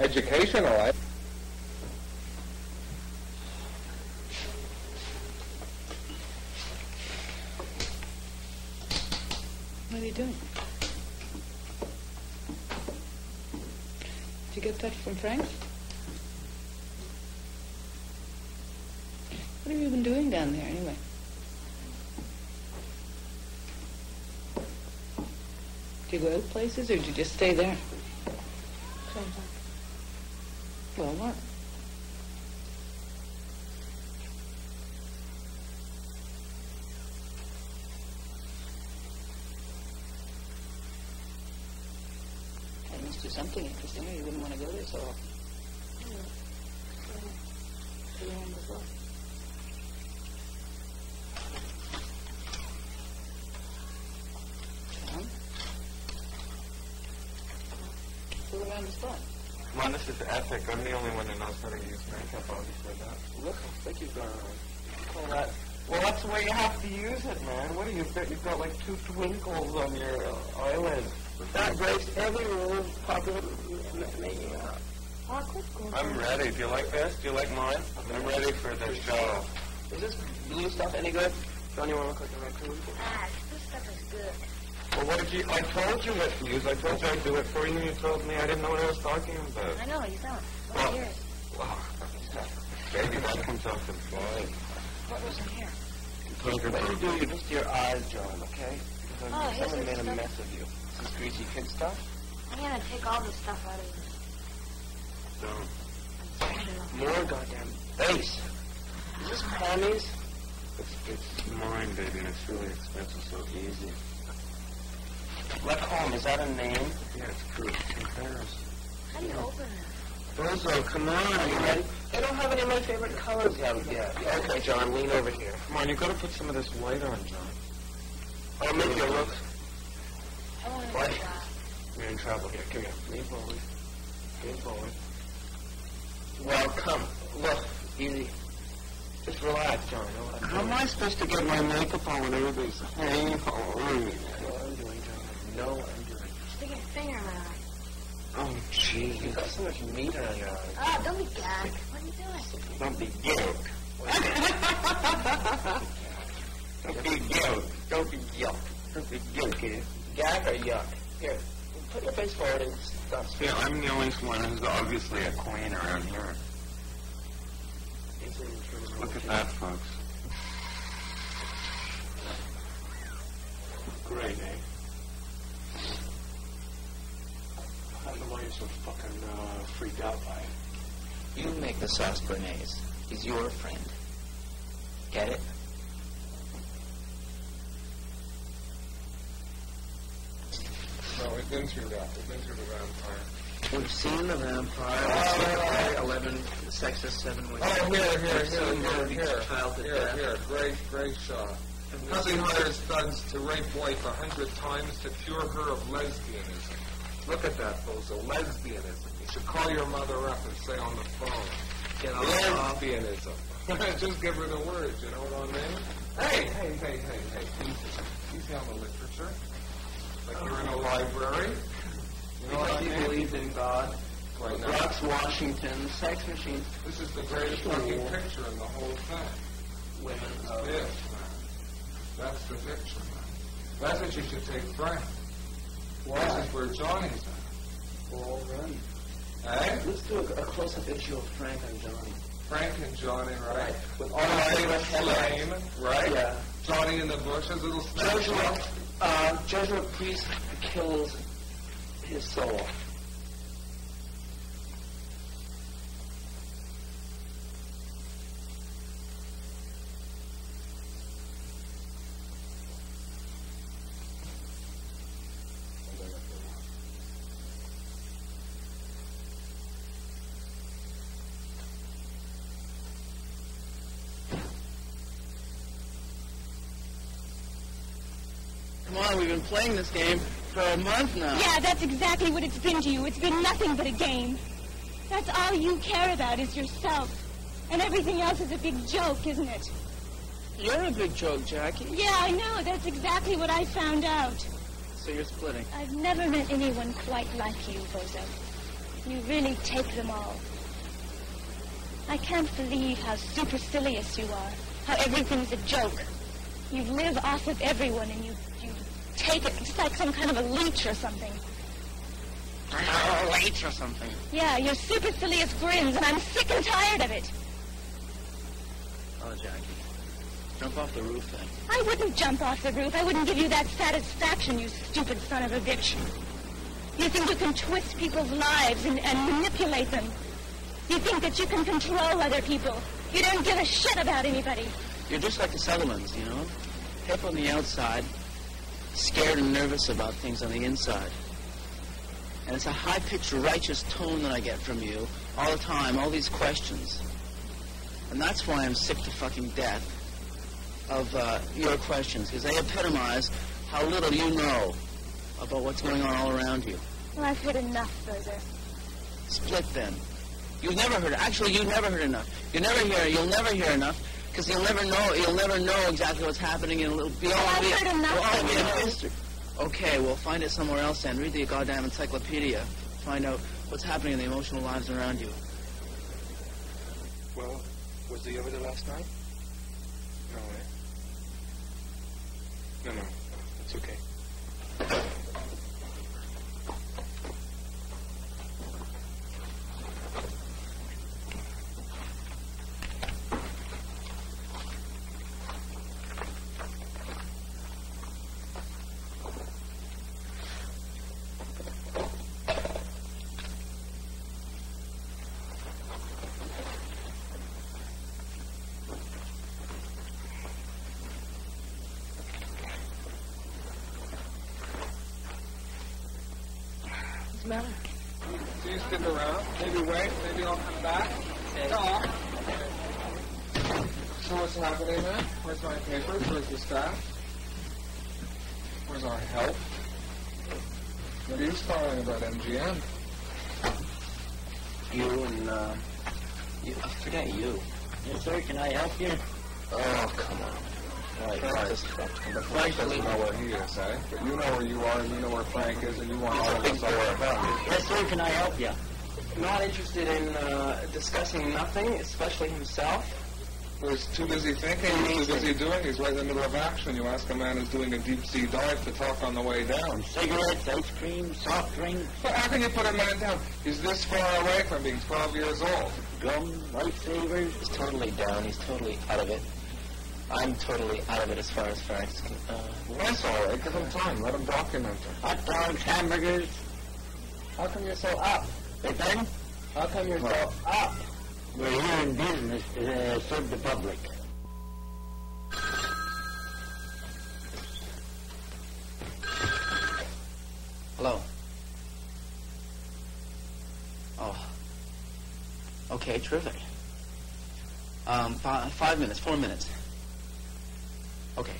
educational life. What are you doing? Did you get that from Frank? What have you been doing down there anyway? Do you go out places or do you just stay there? Well, what? That must do something interesting or you wouldn't want to go there so often. Go around the block. Tom? Go around the spot. Come on, this is epic. I'm the only one that knows how to use makeup, obviously. That. Look how thick you've got on. Call that. Well, that's the way you have to use it, man. What do you got? You've got like two twinkles on your uh, eyelid. That breaks every rule of popular making up. I'm ready. Do you like this? Do you like mine? I'm ready for the show. Is this blue stuff any good? Don't you want to look like a raccoon? Ah, this stuff is good. Well, what did you? I told you what to use. I told you I'd do it for you, and you told me I didn't know what I was talking about. I know, you don't. Well, What's yours? Wow, baby, that comes off the flies. What was in here? What you do, you just your eyes, John, okay? Because Oh, someone made a mess of you. This is greasy kid stuff. I'm gonna take all this stuff out of you. Don't. More goddamn face. Is this Pammy's? It's, it's mine, baby, and it's really expensive, so easy. Let home, is that a name? Yeah, it's true. It's Paris. How do you open it? Bozo, come on, are you ready? They don't have any of my favorite colors out yet. Okay, John, lean over here. Come on, you've gotta put some of this white on, John. I'll make you look. I want to What? do that. You're in trouble here. Come here. Lean forward. Lean forward. Well, come. Look, easy. Just relax, John. How am I supposed to get my makeup on when everybody's hanging on me? No, I'm doing, John. No, I'm doing. Stick your finger in my eye. Oh, Gee, you got so much meat around your eyes. Oh, don't be gag. What are you doing? Don't be guilt. Don't be guilt. Don't be guilt. Don't be guilt, kid. Gag or yuck? Here, put your face forward and stop Yeah, I'm the only one who's obviously a queen around here. Look at that, folks. Great, eh? I don't know why you're so fucking uh, freaked out by it. You make the sauce béarnaise. He's your friend. Get it? We've been through that. We've been through the vampire. We've seen the vampire. We've seen the eleven sexist seven ways. Oh, here, here, We've here, here, here, child here, death. here. Great, great shot. Nothing hires thugs to rape wife a hundred times to cure her of lesbianism. Look at that, bozo. Lesbianism. You should call your mother up and say on the phone. Get Lesbianism. Just give her the words, you know what I mean? Hey, hey, hey, hey, hey. Easy. Easy on the literature. Like you're in a library. You know I Because he mean? believed in God. Right now. Rocks Washington, sex machines. This is the greatest fucking picture in the whole thing. Women It's uh, this, man. That's the picture, man. That's what you should take Frank. Why? This is where Johnny's at. All right. Hey? Let's do a, a close-up issue of Frank and Johnny. Frank and Johnny, right? With All right, the flame, right? Yeah. Johnny in the bushes, little snapshot. Uh, Joshua Priest kills his soul. Playing this game for a month now. Yeah, that's exactly what it's been to you. It's been nothing but a game. That's all you care about is yourself. And everything else is a big joke, isn't it? You're a big joke, Jackie. Yeah, I know. That's exactly what I found out. So you're splitting. I've never met anyone quite like you, Bozo. You really take them all. I can't believe how supercilious you are. How everything's a joke. You live off of everyone and you, you take it. It's like some kind of a leech or something. Oh, late or something. Yeah, your supercilious grins, and I'm sick and tired of it. Oh, Jackie. Jump off the roof then. I wouldn't jump off the roof. I wouldn't give you that satisfaction, you stupid son of a bitch. You think you can twist people's lives and, and manipulate them. You think that you can control other people. You don't give a shit about anybody. You're just like the Sutherlands, you know? Hip on the outside, scared and nervous about things on the inside. And it's a high-pitched, righteous tone that I get from you all the time, all these questions. And that's why I'm sick to fucking death of uh, your questions, because they epitomize how little you know about what's going on all around you. Well, I've heard enough, Bozo. Split then. You've never heard. Actually, you've never heard enough. You never hear. You'll never hear enough because you'll never know. You'll never know exactly what's happening, and it'll be all Well, I've be, heard enough it'll all of be you. a mystery. Okay, well, find it somewhere else then. Read the goddamn encyclopedia. Find out what's happening in the emotional lives around you. Well, was he over there last night? No, eh? No, no, no, it's okay. What's the matter? Do you stick around? Maybe wait. Maybe I'll come back. Talk. So what's happening, man? Where's my papers? Where's the staff? Where's our help? What are you spying about MGM? You and uh, you. I forget you. Yes, sir. Can I help you? Oh, come on. Right, right. But Frank doesn't know where he is, eh? But you know where you are, and you know where Frank is, and you want all of us to know about you. Yes, sir. Can I help you? Not interested in uh, discussing nothing, especially himself. Well, he's too busy thinking, he's too busy doing, he's right in the middle of action. You ask a man who's doing a deep sea dive to talk on the way down. Cigarettes, ice cream, soft drink, But how can you put a man down? He's this far away from being 12 years old. gum, lifesavers. He's totally down. He's totally out of it. I'm totally out of it as far as Frank's. con- Uh, That's all right. Give him time. Let him document it. Hot dogs, hamburgers. how come you're so up? Big thing? How come you're so up? We're here in business to uh, serve the public. Hello. Oh. Okay, terrific. Um, fi- five minutes, four minutes. Okay.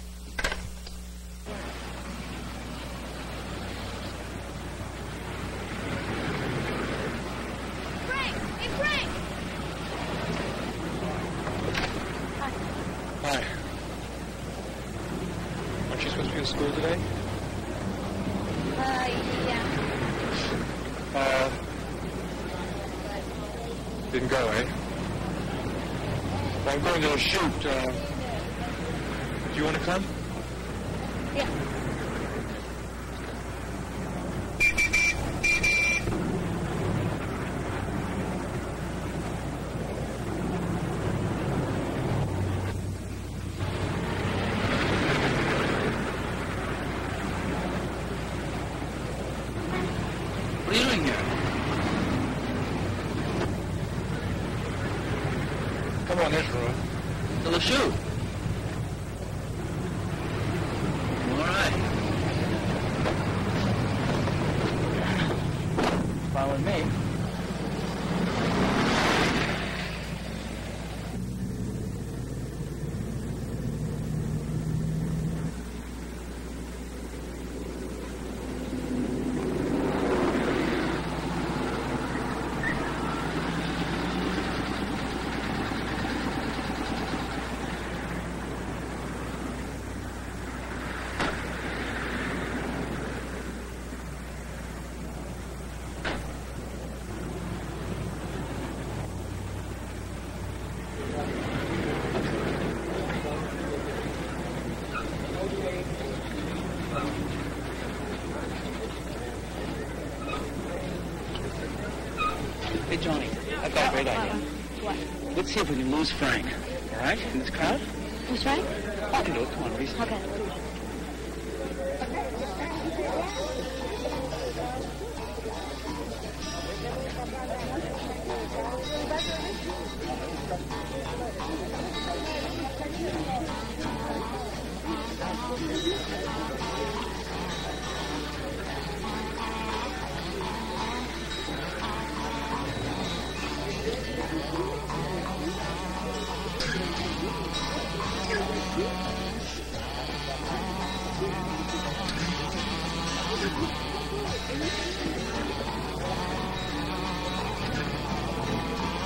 Great idea. What? Let's see if we can lose Frank. All right? In this crowd? Who's right? I can do it. Come on, Reese. Okay. Good thing there, broke singular double. Hey, it doesn't work with.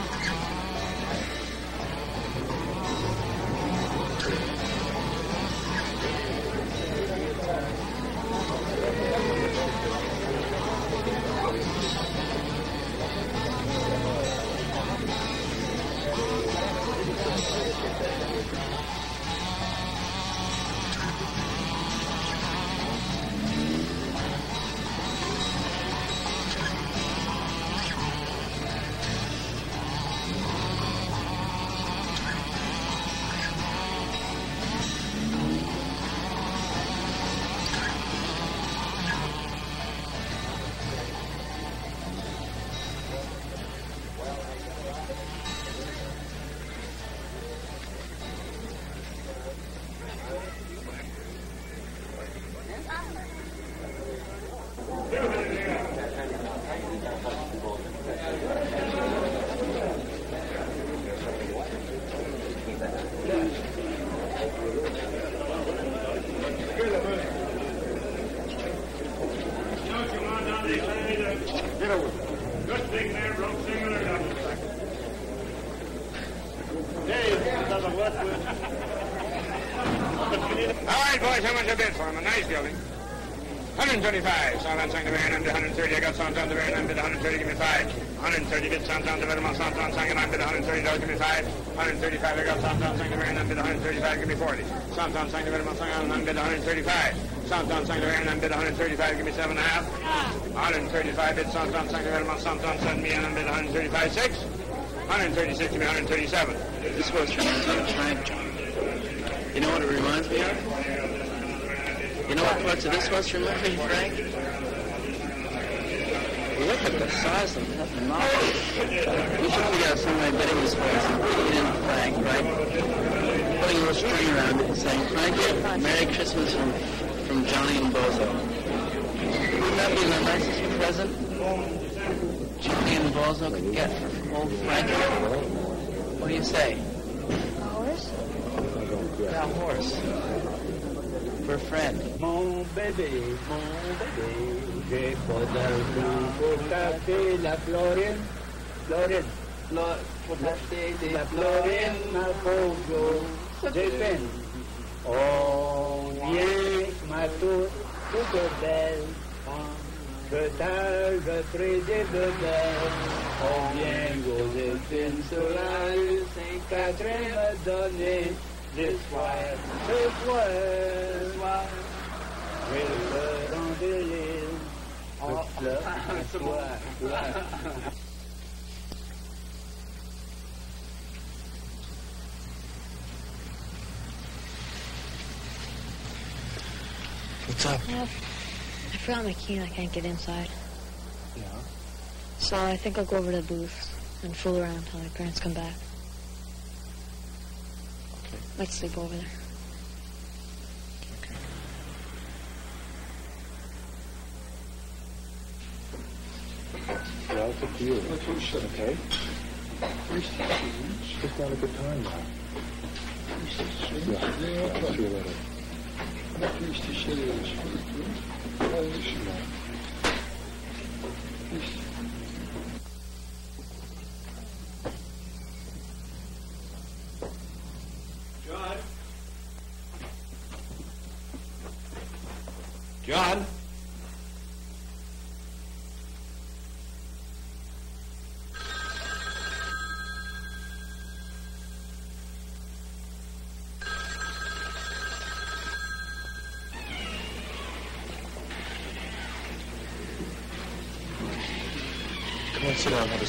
125. Sound on Sanctum Aaron, 130. I got Sound on the Aaron, bid 130. Give me five. 130 bid Sound on the Aaron, Sound on Sanctum Aaron, 130. Dollars, give me five. 135. I got Sound on Sanctum Aaron, 135. Give me 40. Sound on Sanctum Aaron, Sound on bid 135. Sound on Sanctum Aaron, 135. Give me seven and a half. 135 bid Sound on Sanctum Aaron, Sound on send bid 135. Six. 136 to me 137. This horse reminds me of John. You know what it reminds me of? You know what parts of this remind me Frank? Look at the size of that mouth. We should figure out some way of betting this horse and putting it in Frank, right? Putting a little string around it and saying, Frank, Merry Christmas from, from Johnny and Bozo. Wouldn't that be the nicest present Johnny and Bozo could get for old Frank? What do you say? Horse? Yeah, a horse. For friend. Mon bébé, mon bébé, j'ai pas d'argent pour taper la Florine. Florine, Flo- pour taper la Florine, ma pauvre, j'ai peine. Oh, viens, ma toute, toute belle, je prie des bebelles. Oh, viens, Joséphine Saint-Catherine m'a donné l'espoir, l'espoir, l'espoir. Je le rends de l'île, Oh. je pleure, toi, toi. What's up? Yeah, I forgot my key and I can't get inside. Yeah. So I think I'll go over to the booth and fool around until my parents come back. Okay. Let's sleep over there. Well, it's up to you. Okay? Just have a good time now. Yeah, yeah, see you later. John?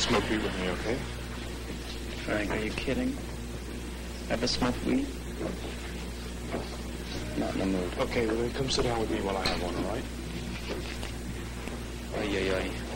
Smoke weed with me, okay? Frank, are you kidding? Ever smoked weed? Not in the mood. Okay, well then come sit down with me while I have one, all right? Ay, ay, ay.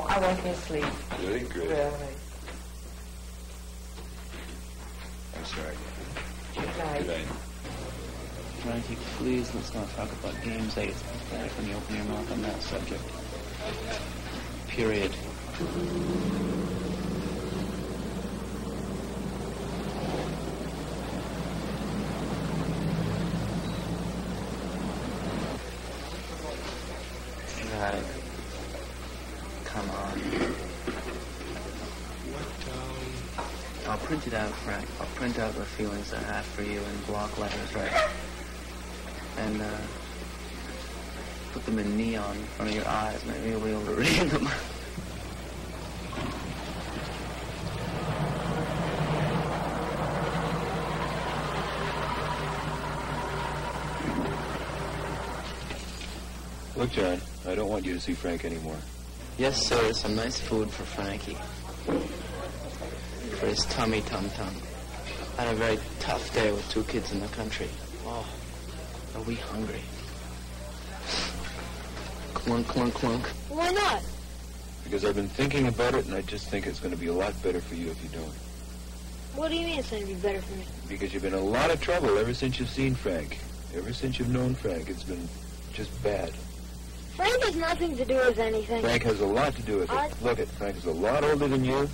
No, I wasn't asleep. Really good. Really. I'm sorry. Good night. Good night. Frankie, please let's not talk about games. I it's pathetic when you open your mouth on that subject. Period. Right. Come on. I'll print it out, Frank. I'll print out the feelings I have for you in block letters, right? And, uh, put them in neon in front of your eyes. Maybe you'll be able to read them. Look, John, I don't want you to see Frank anymore. Yes, sir. Some nice food for Frankie. For his tummy tum tum. Had a very tough day with two kids in the country. Oh, are we hungry? clunk, clunk, clunk. Why not? Because I've been thinking about it, and I just think it's going to be a lot better for you if you don't. What do you mean it's going to be better for me? Because you've been in a lot of trouble ever since you've seen Frank. Ever since you've known Frank, it's been just bad. Frank has nothing to do with anything. Frank has a lot to do with it. I- Look, it Frank is a lot older than you,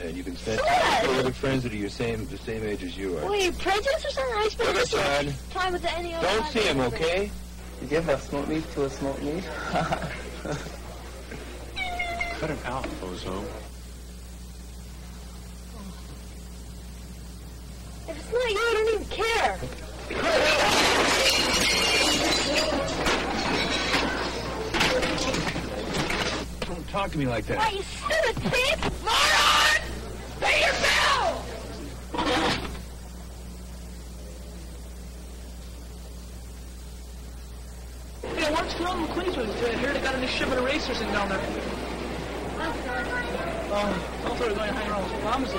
and you can spend time with other friends that are your same, the same age as you are. What are you prejudiced or something? I spend Look this aside. time with any other Don't see him, okay? Did you ever smoke meat to a smoked meat? Cut him out, bozo. If it's not you, I don't even care. Don't talk to me like that. Why, you stupid pig! Moron! Pay your bill! Yeah, what's wrong with Queensland? I hear they got a new shipment of racers in down there. Oh, I thought they were going to hang around with farmers.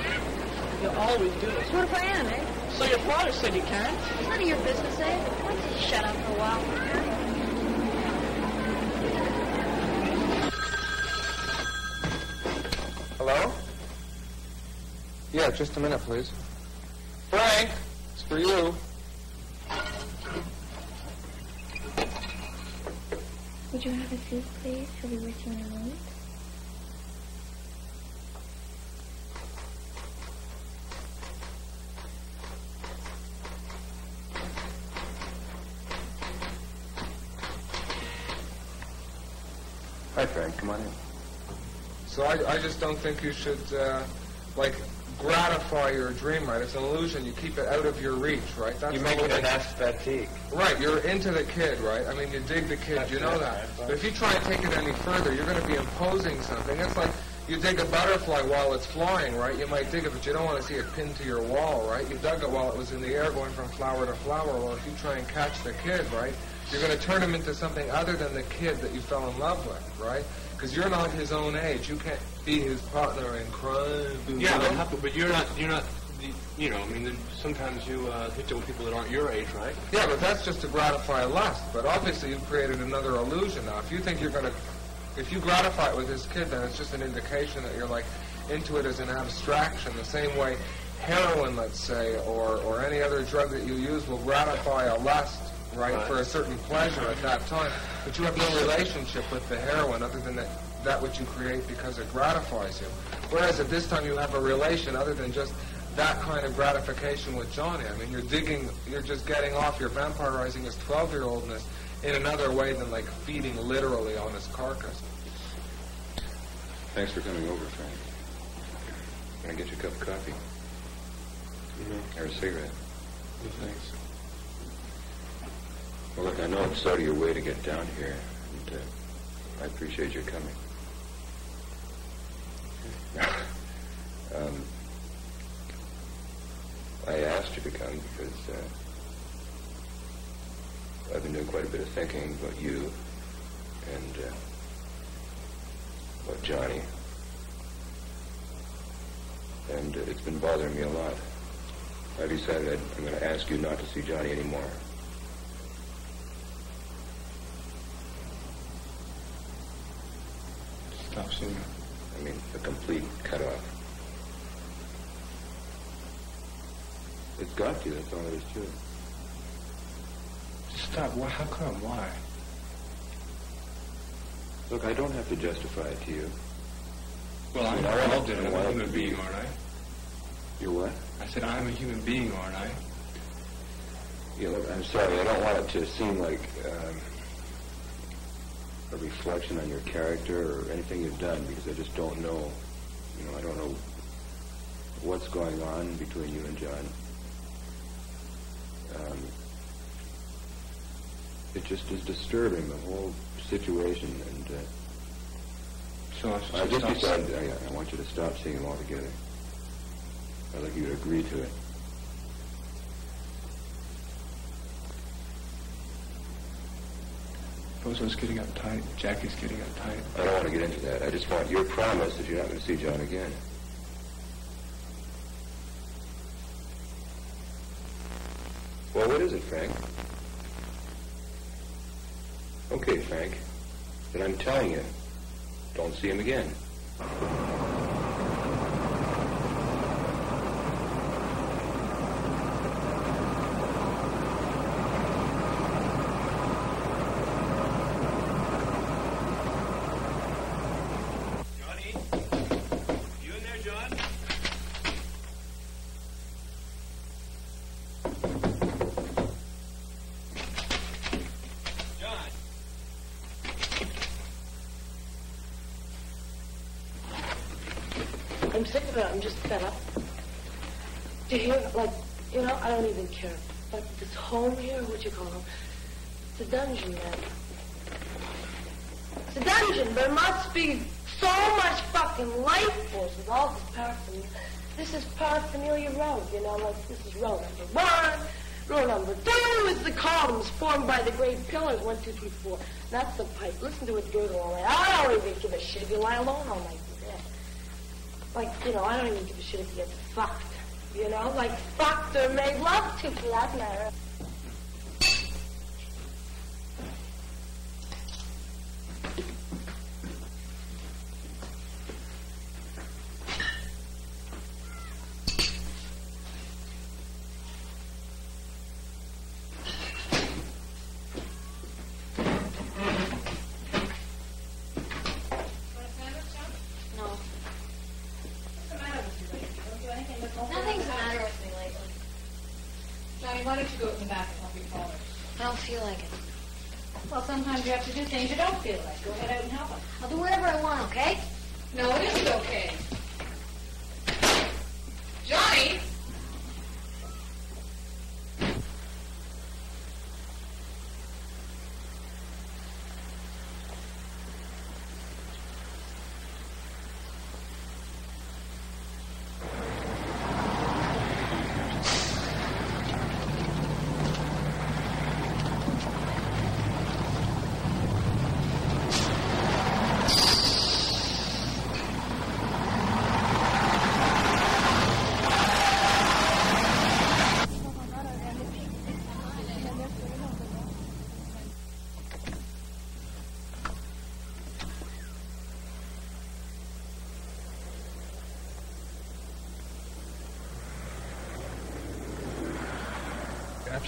You always do this. What if I am, eh? So your father said you can't. It's none of your business, eh? Why don't you shut up for a while? Hello? Yeah, just a minute, please. Frank, it's for you. Would you have a seat, please? He'll be with you in a moment. Hi, Frank. Come on in. So I, I just don't think you should, uh, like, gratify your dream, right? It's an illusion. You keep it out of your reach, right? That's You make it an aesthetic. Right, you're into the kid, right? I mean, you dig the kid, you know that. But if you try and take it any further, you're going to be imposing something. It's like you dig a butterfly while it's flying, right? You might dig it, but you don't want to see it pinned to your wall, right? You dug it while it was in the air going from flower to flower. Well, if you try and catch the kid, right, you're going to turn him into something other than the kid that you fell in love with, right? Because you're not his own age. You can't be his partner in crime. Yeah, know? but, how- but you're not, you're not, you know, I mean, sometimes you uh, hit with people that aren't your age, right? Yeah, but that's just to gratify lust. But obviously, you've created another illusion now. If you think you're going to, if you gratify it with this kid, then it's just an indication that you're like into it as an abstraction. The same way heroin, let's say, or or any other drug that you use will gratify a lust, right, Right. for a certain pleasure at that time. But you have no relationship with the heroin other than that that which you create because it gratifies you. Whereas at this time you have a relation other than just that kind of gratification with Johnny. I mean, you're digging, you're just getting off, you're vampirizing his 12-year-oldness in another way than like feeding literally on his carcass. Thanks for coming over, Frank. Can I get you a cup of coffee? Or a cigarette? Thanks. Well, look, I know it's out of your way to get down here, and uh, I appreciate your coming. um, I asked you to come because uh, I've been doing quite a bit of thinking about you and uh, about Johnny. And uh, it's been bothering me a lot. I decided I'd, I'm going to ask you not to see Johnny anymore. Stop seeing. I mean, a complete cutoff. It's got you, that's all there is to it. Stop. Why? How come? Why? Look, I don't have to justify it to you. Well, I'm You know, I involved in it. I'm a human it would be- being, aren't I? You're what? I said I'm a human being, aren't I? Yeah, look, I'm sorry. I don't want it to seem like um, a reflection on your character or anything you've done because I just don't know. You know, I don't know what's going on between you and John. Um, it just is disturbing the whole situation, and uh, So I I just decided I, I want you to stop seeing him altogether. I'd like you to agree to it. Bozo's getting uptight. Jackie's getting uptight. I don't want to get into that. I just want your promise that you're not going to see John again. Well, what is it, Frank? Okay, Frank. Then I'm telling you, don't see him again. Johnny? You in there, John? John? I'm sick of it. I'm just fed up. To hear, like, you know, I don't even care. But this home here, what you call it, it's a dungeon, man. It's a dungeon. There must be so much fucking life force with all this paraphernalia. This is paraphernalia road, you know, like this is row number one. Row number two is the columns formed by the great pillars, one, two, three, four. That's the pipe. Listen to it gurgle all night. I don't even give a shit if you lie alone all night. Dead. Like, you know, I don't even give a shit if you get fucked. You know, like fucked or made love to, for that matter. No. What's the matter with you lately? You don't do anything but go Nothing's the matter with me lately. Johnny, why don't you go in the back and help your father? I don't feel like it. Well, sometimes you have to do things you don't feel like. Go ahead out and help him. I'll do whatever I want, okay? No, it isn't okay. Johnny!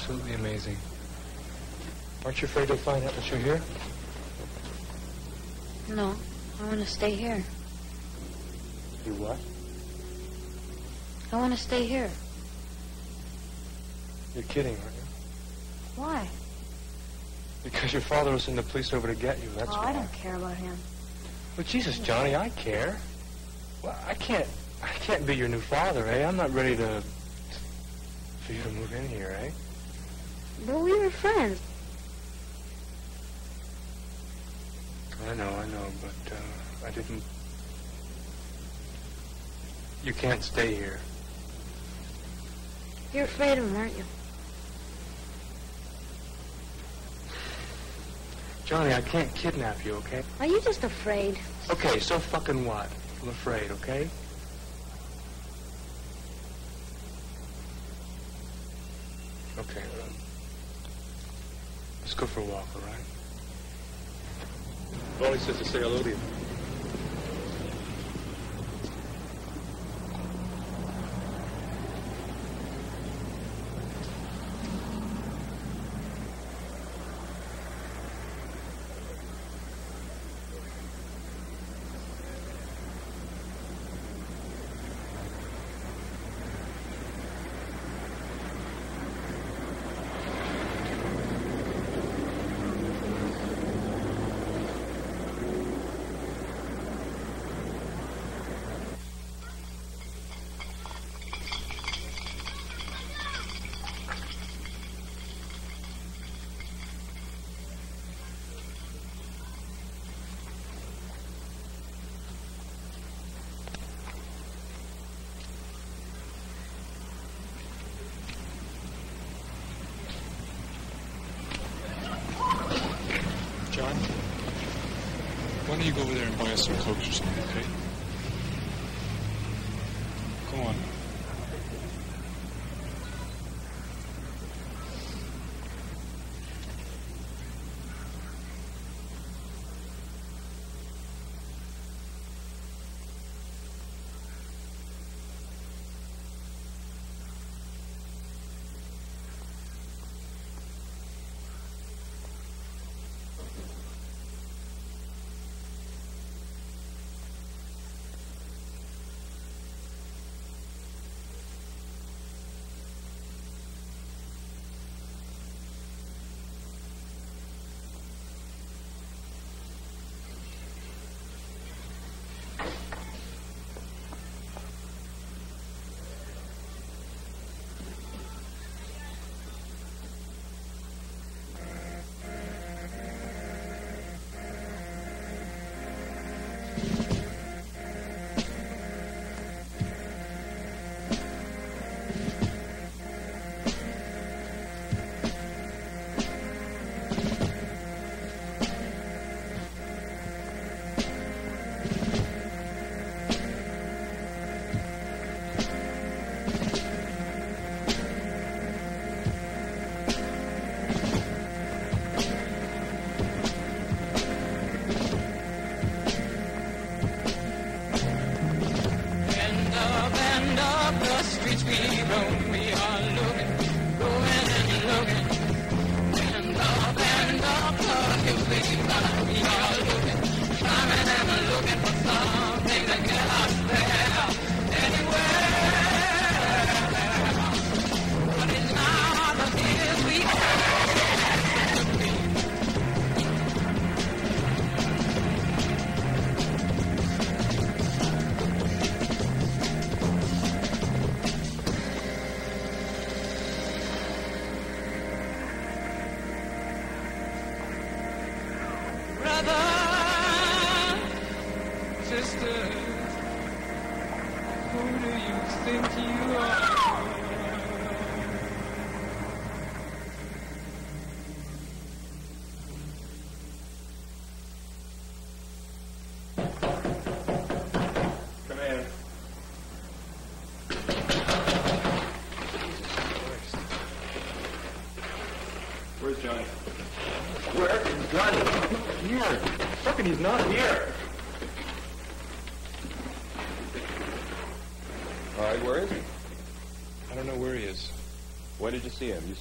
Absolutely amazing. Aren't you afraid they'll find out that you're here? No, I want to stay here. You what? I want to stay here. You're kidding, aren't you? Why? Because your father will send the police over to get you. That's oh, why. I don't care about him. Well, Jesus, Johnny, I care. Well, I can't. I can't be your new father, eh? I'm not ready to. for you to move in here, eh? But we were friends. I know, I know, but uh, I didn't. You can't stay here. You're afraid of him, aren't you? Johnny, I can't kidnap you, okay? Are you just afraid? Okay, so fucking what? I'm afraid, okay? Okay, um, let's go for a walk, all right? Wally says to say hello to you.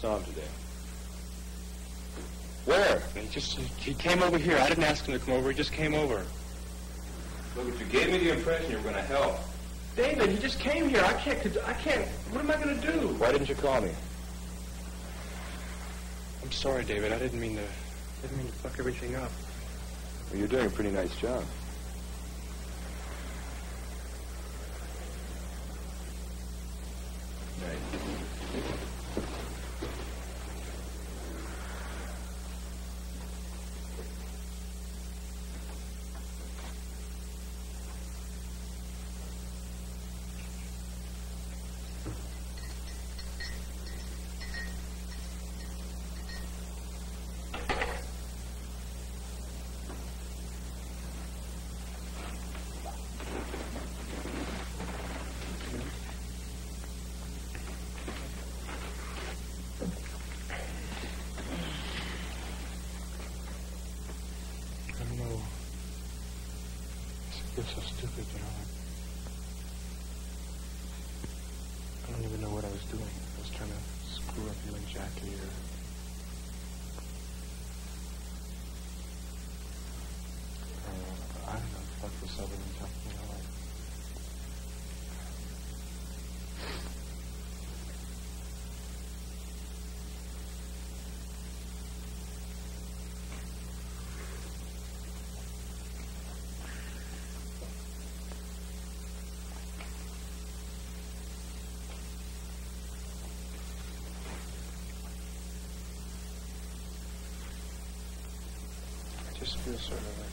Saw him today. Where? He just he came over here. I didn't ask him to come over. He just came over. Look, you gave me the impression you were going to help. David, he just came here. I can't. I can't. What am I going to do? Why didn't you call me? I'm sorry, David. I didn't mean to. I didn't mean to fuck everything up. Well, you're doing a pretty nice job. I don't know. I feel so stupid, you know. I don't even know what I was doing. I was trying to screw up you and Jackie or... or, I don't know, fuck this other than Jackie, you know, like... Feel sort of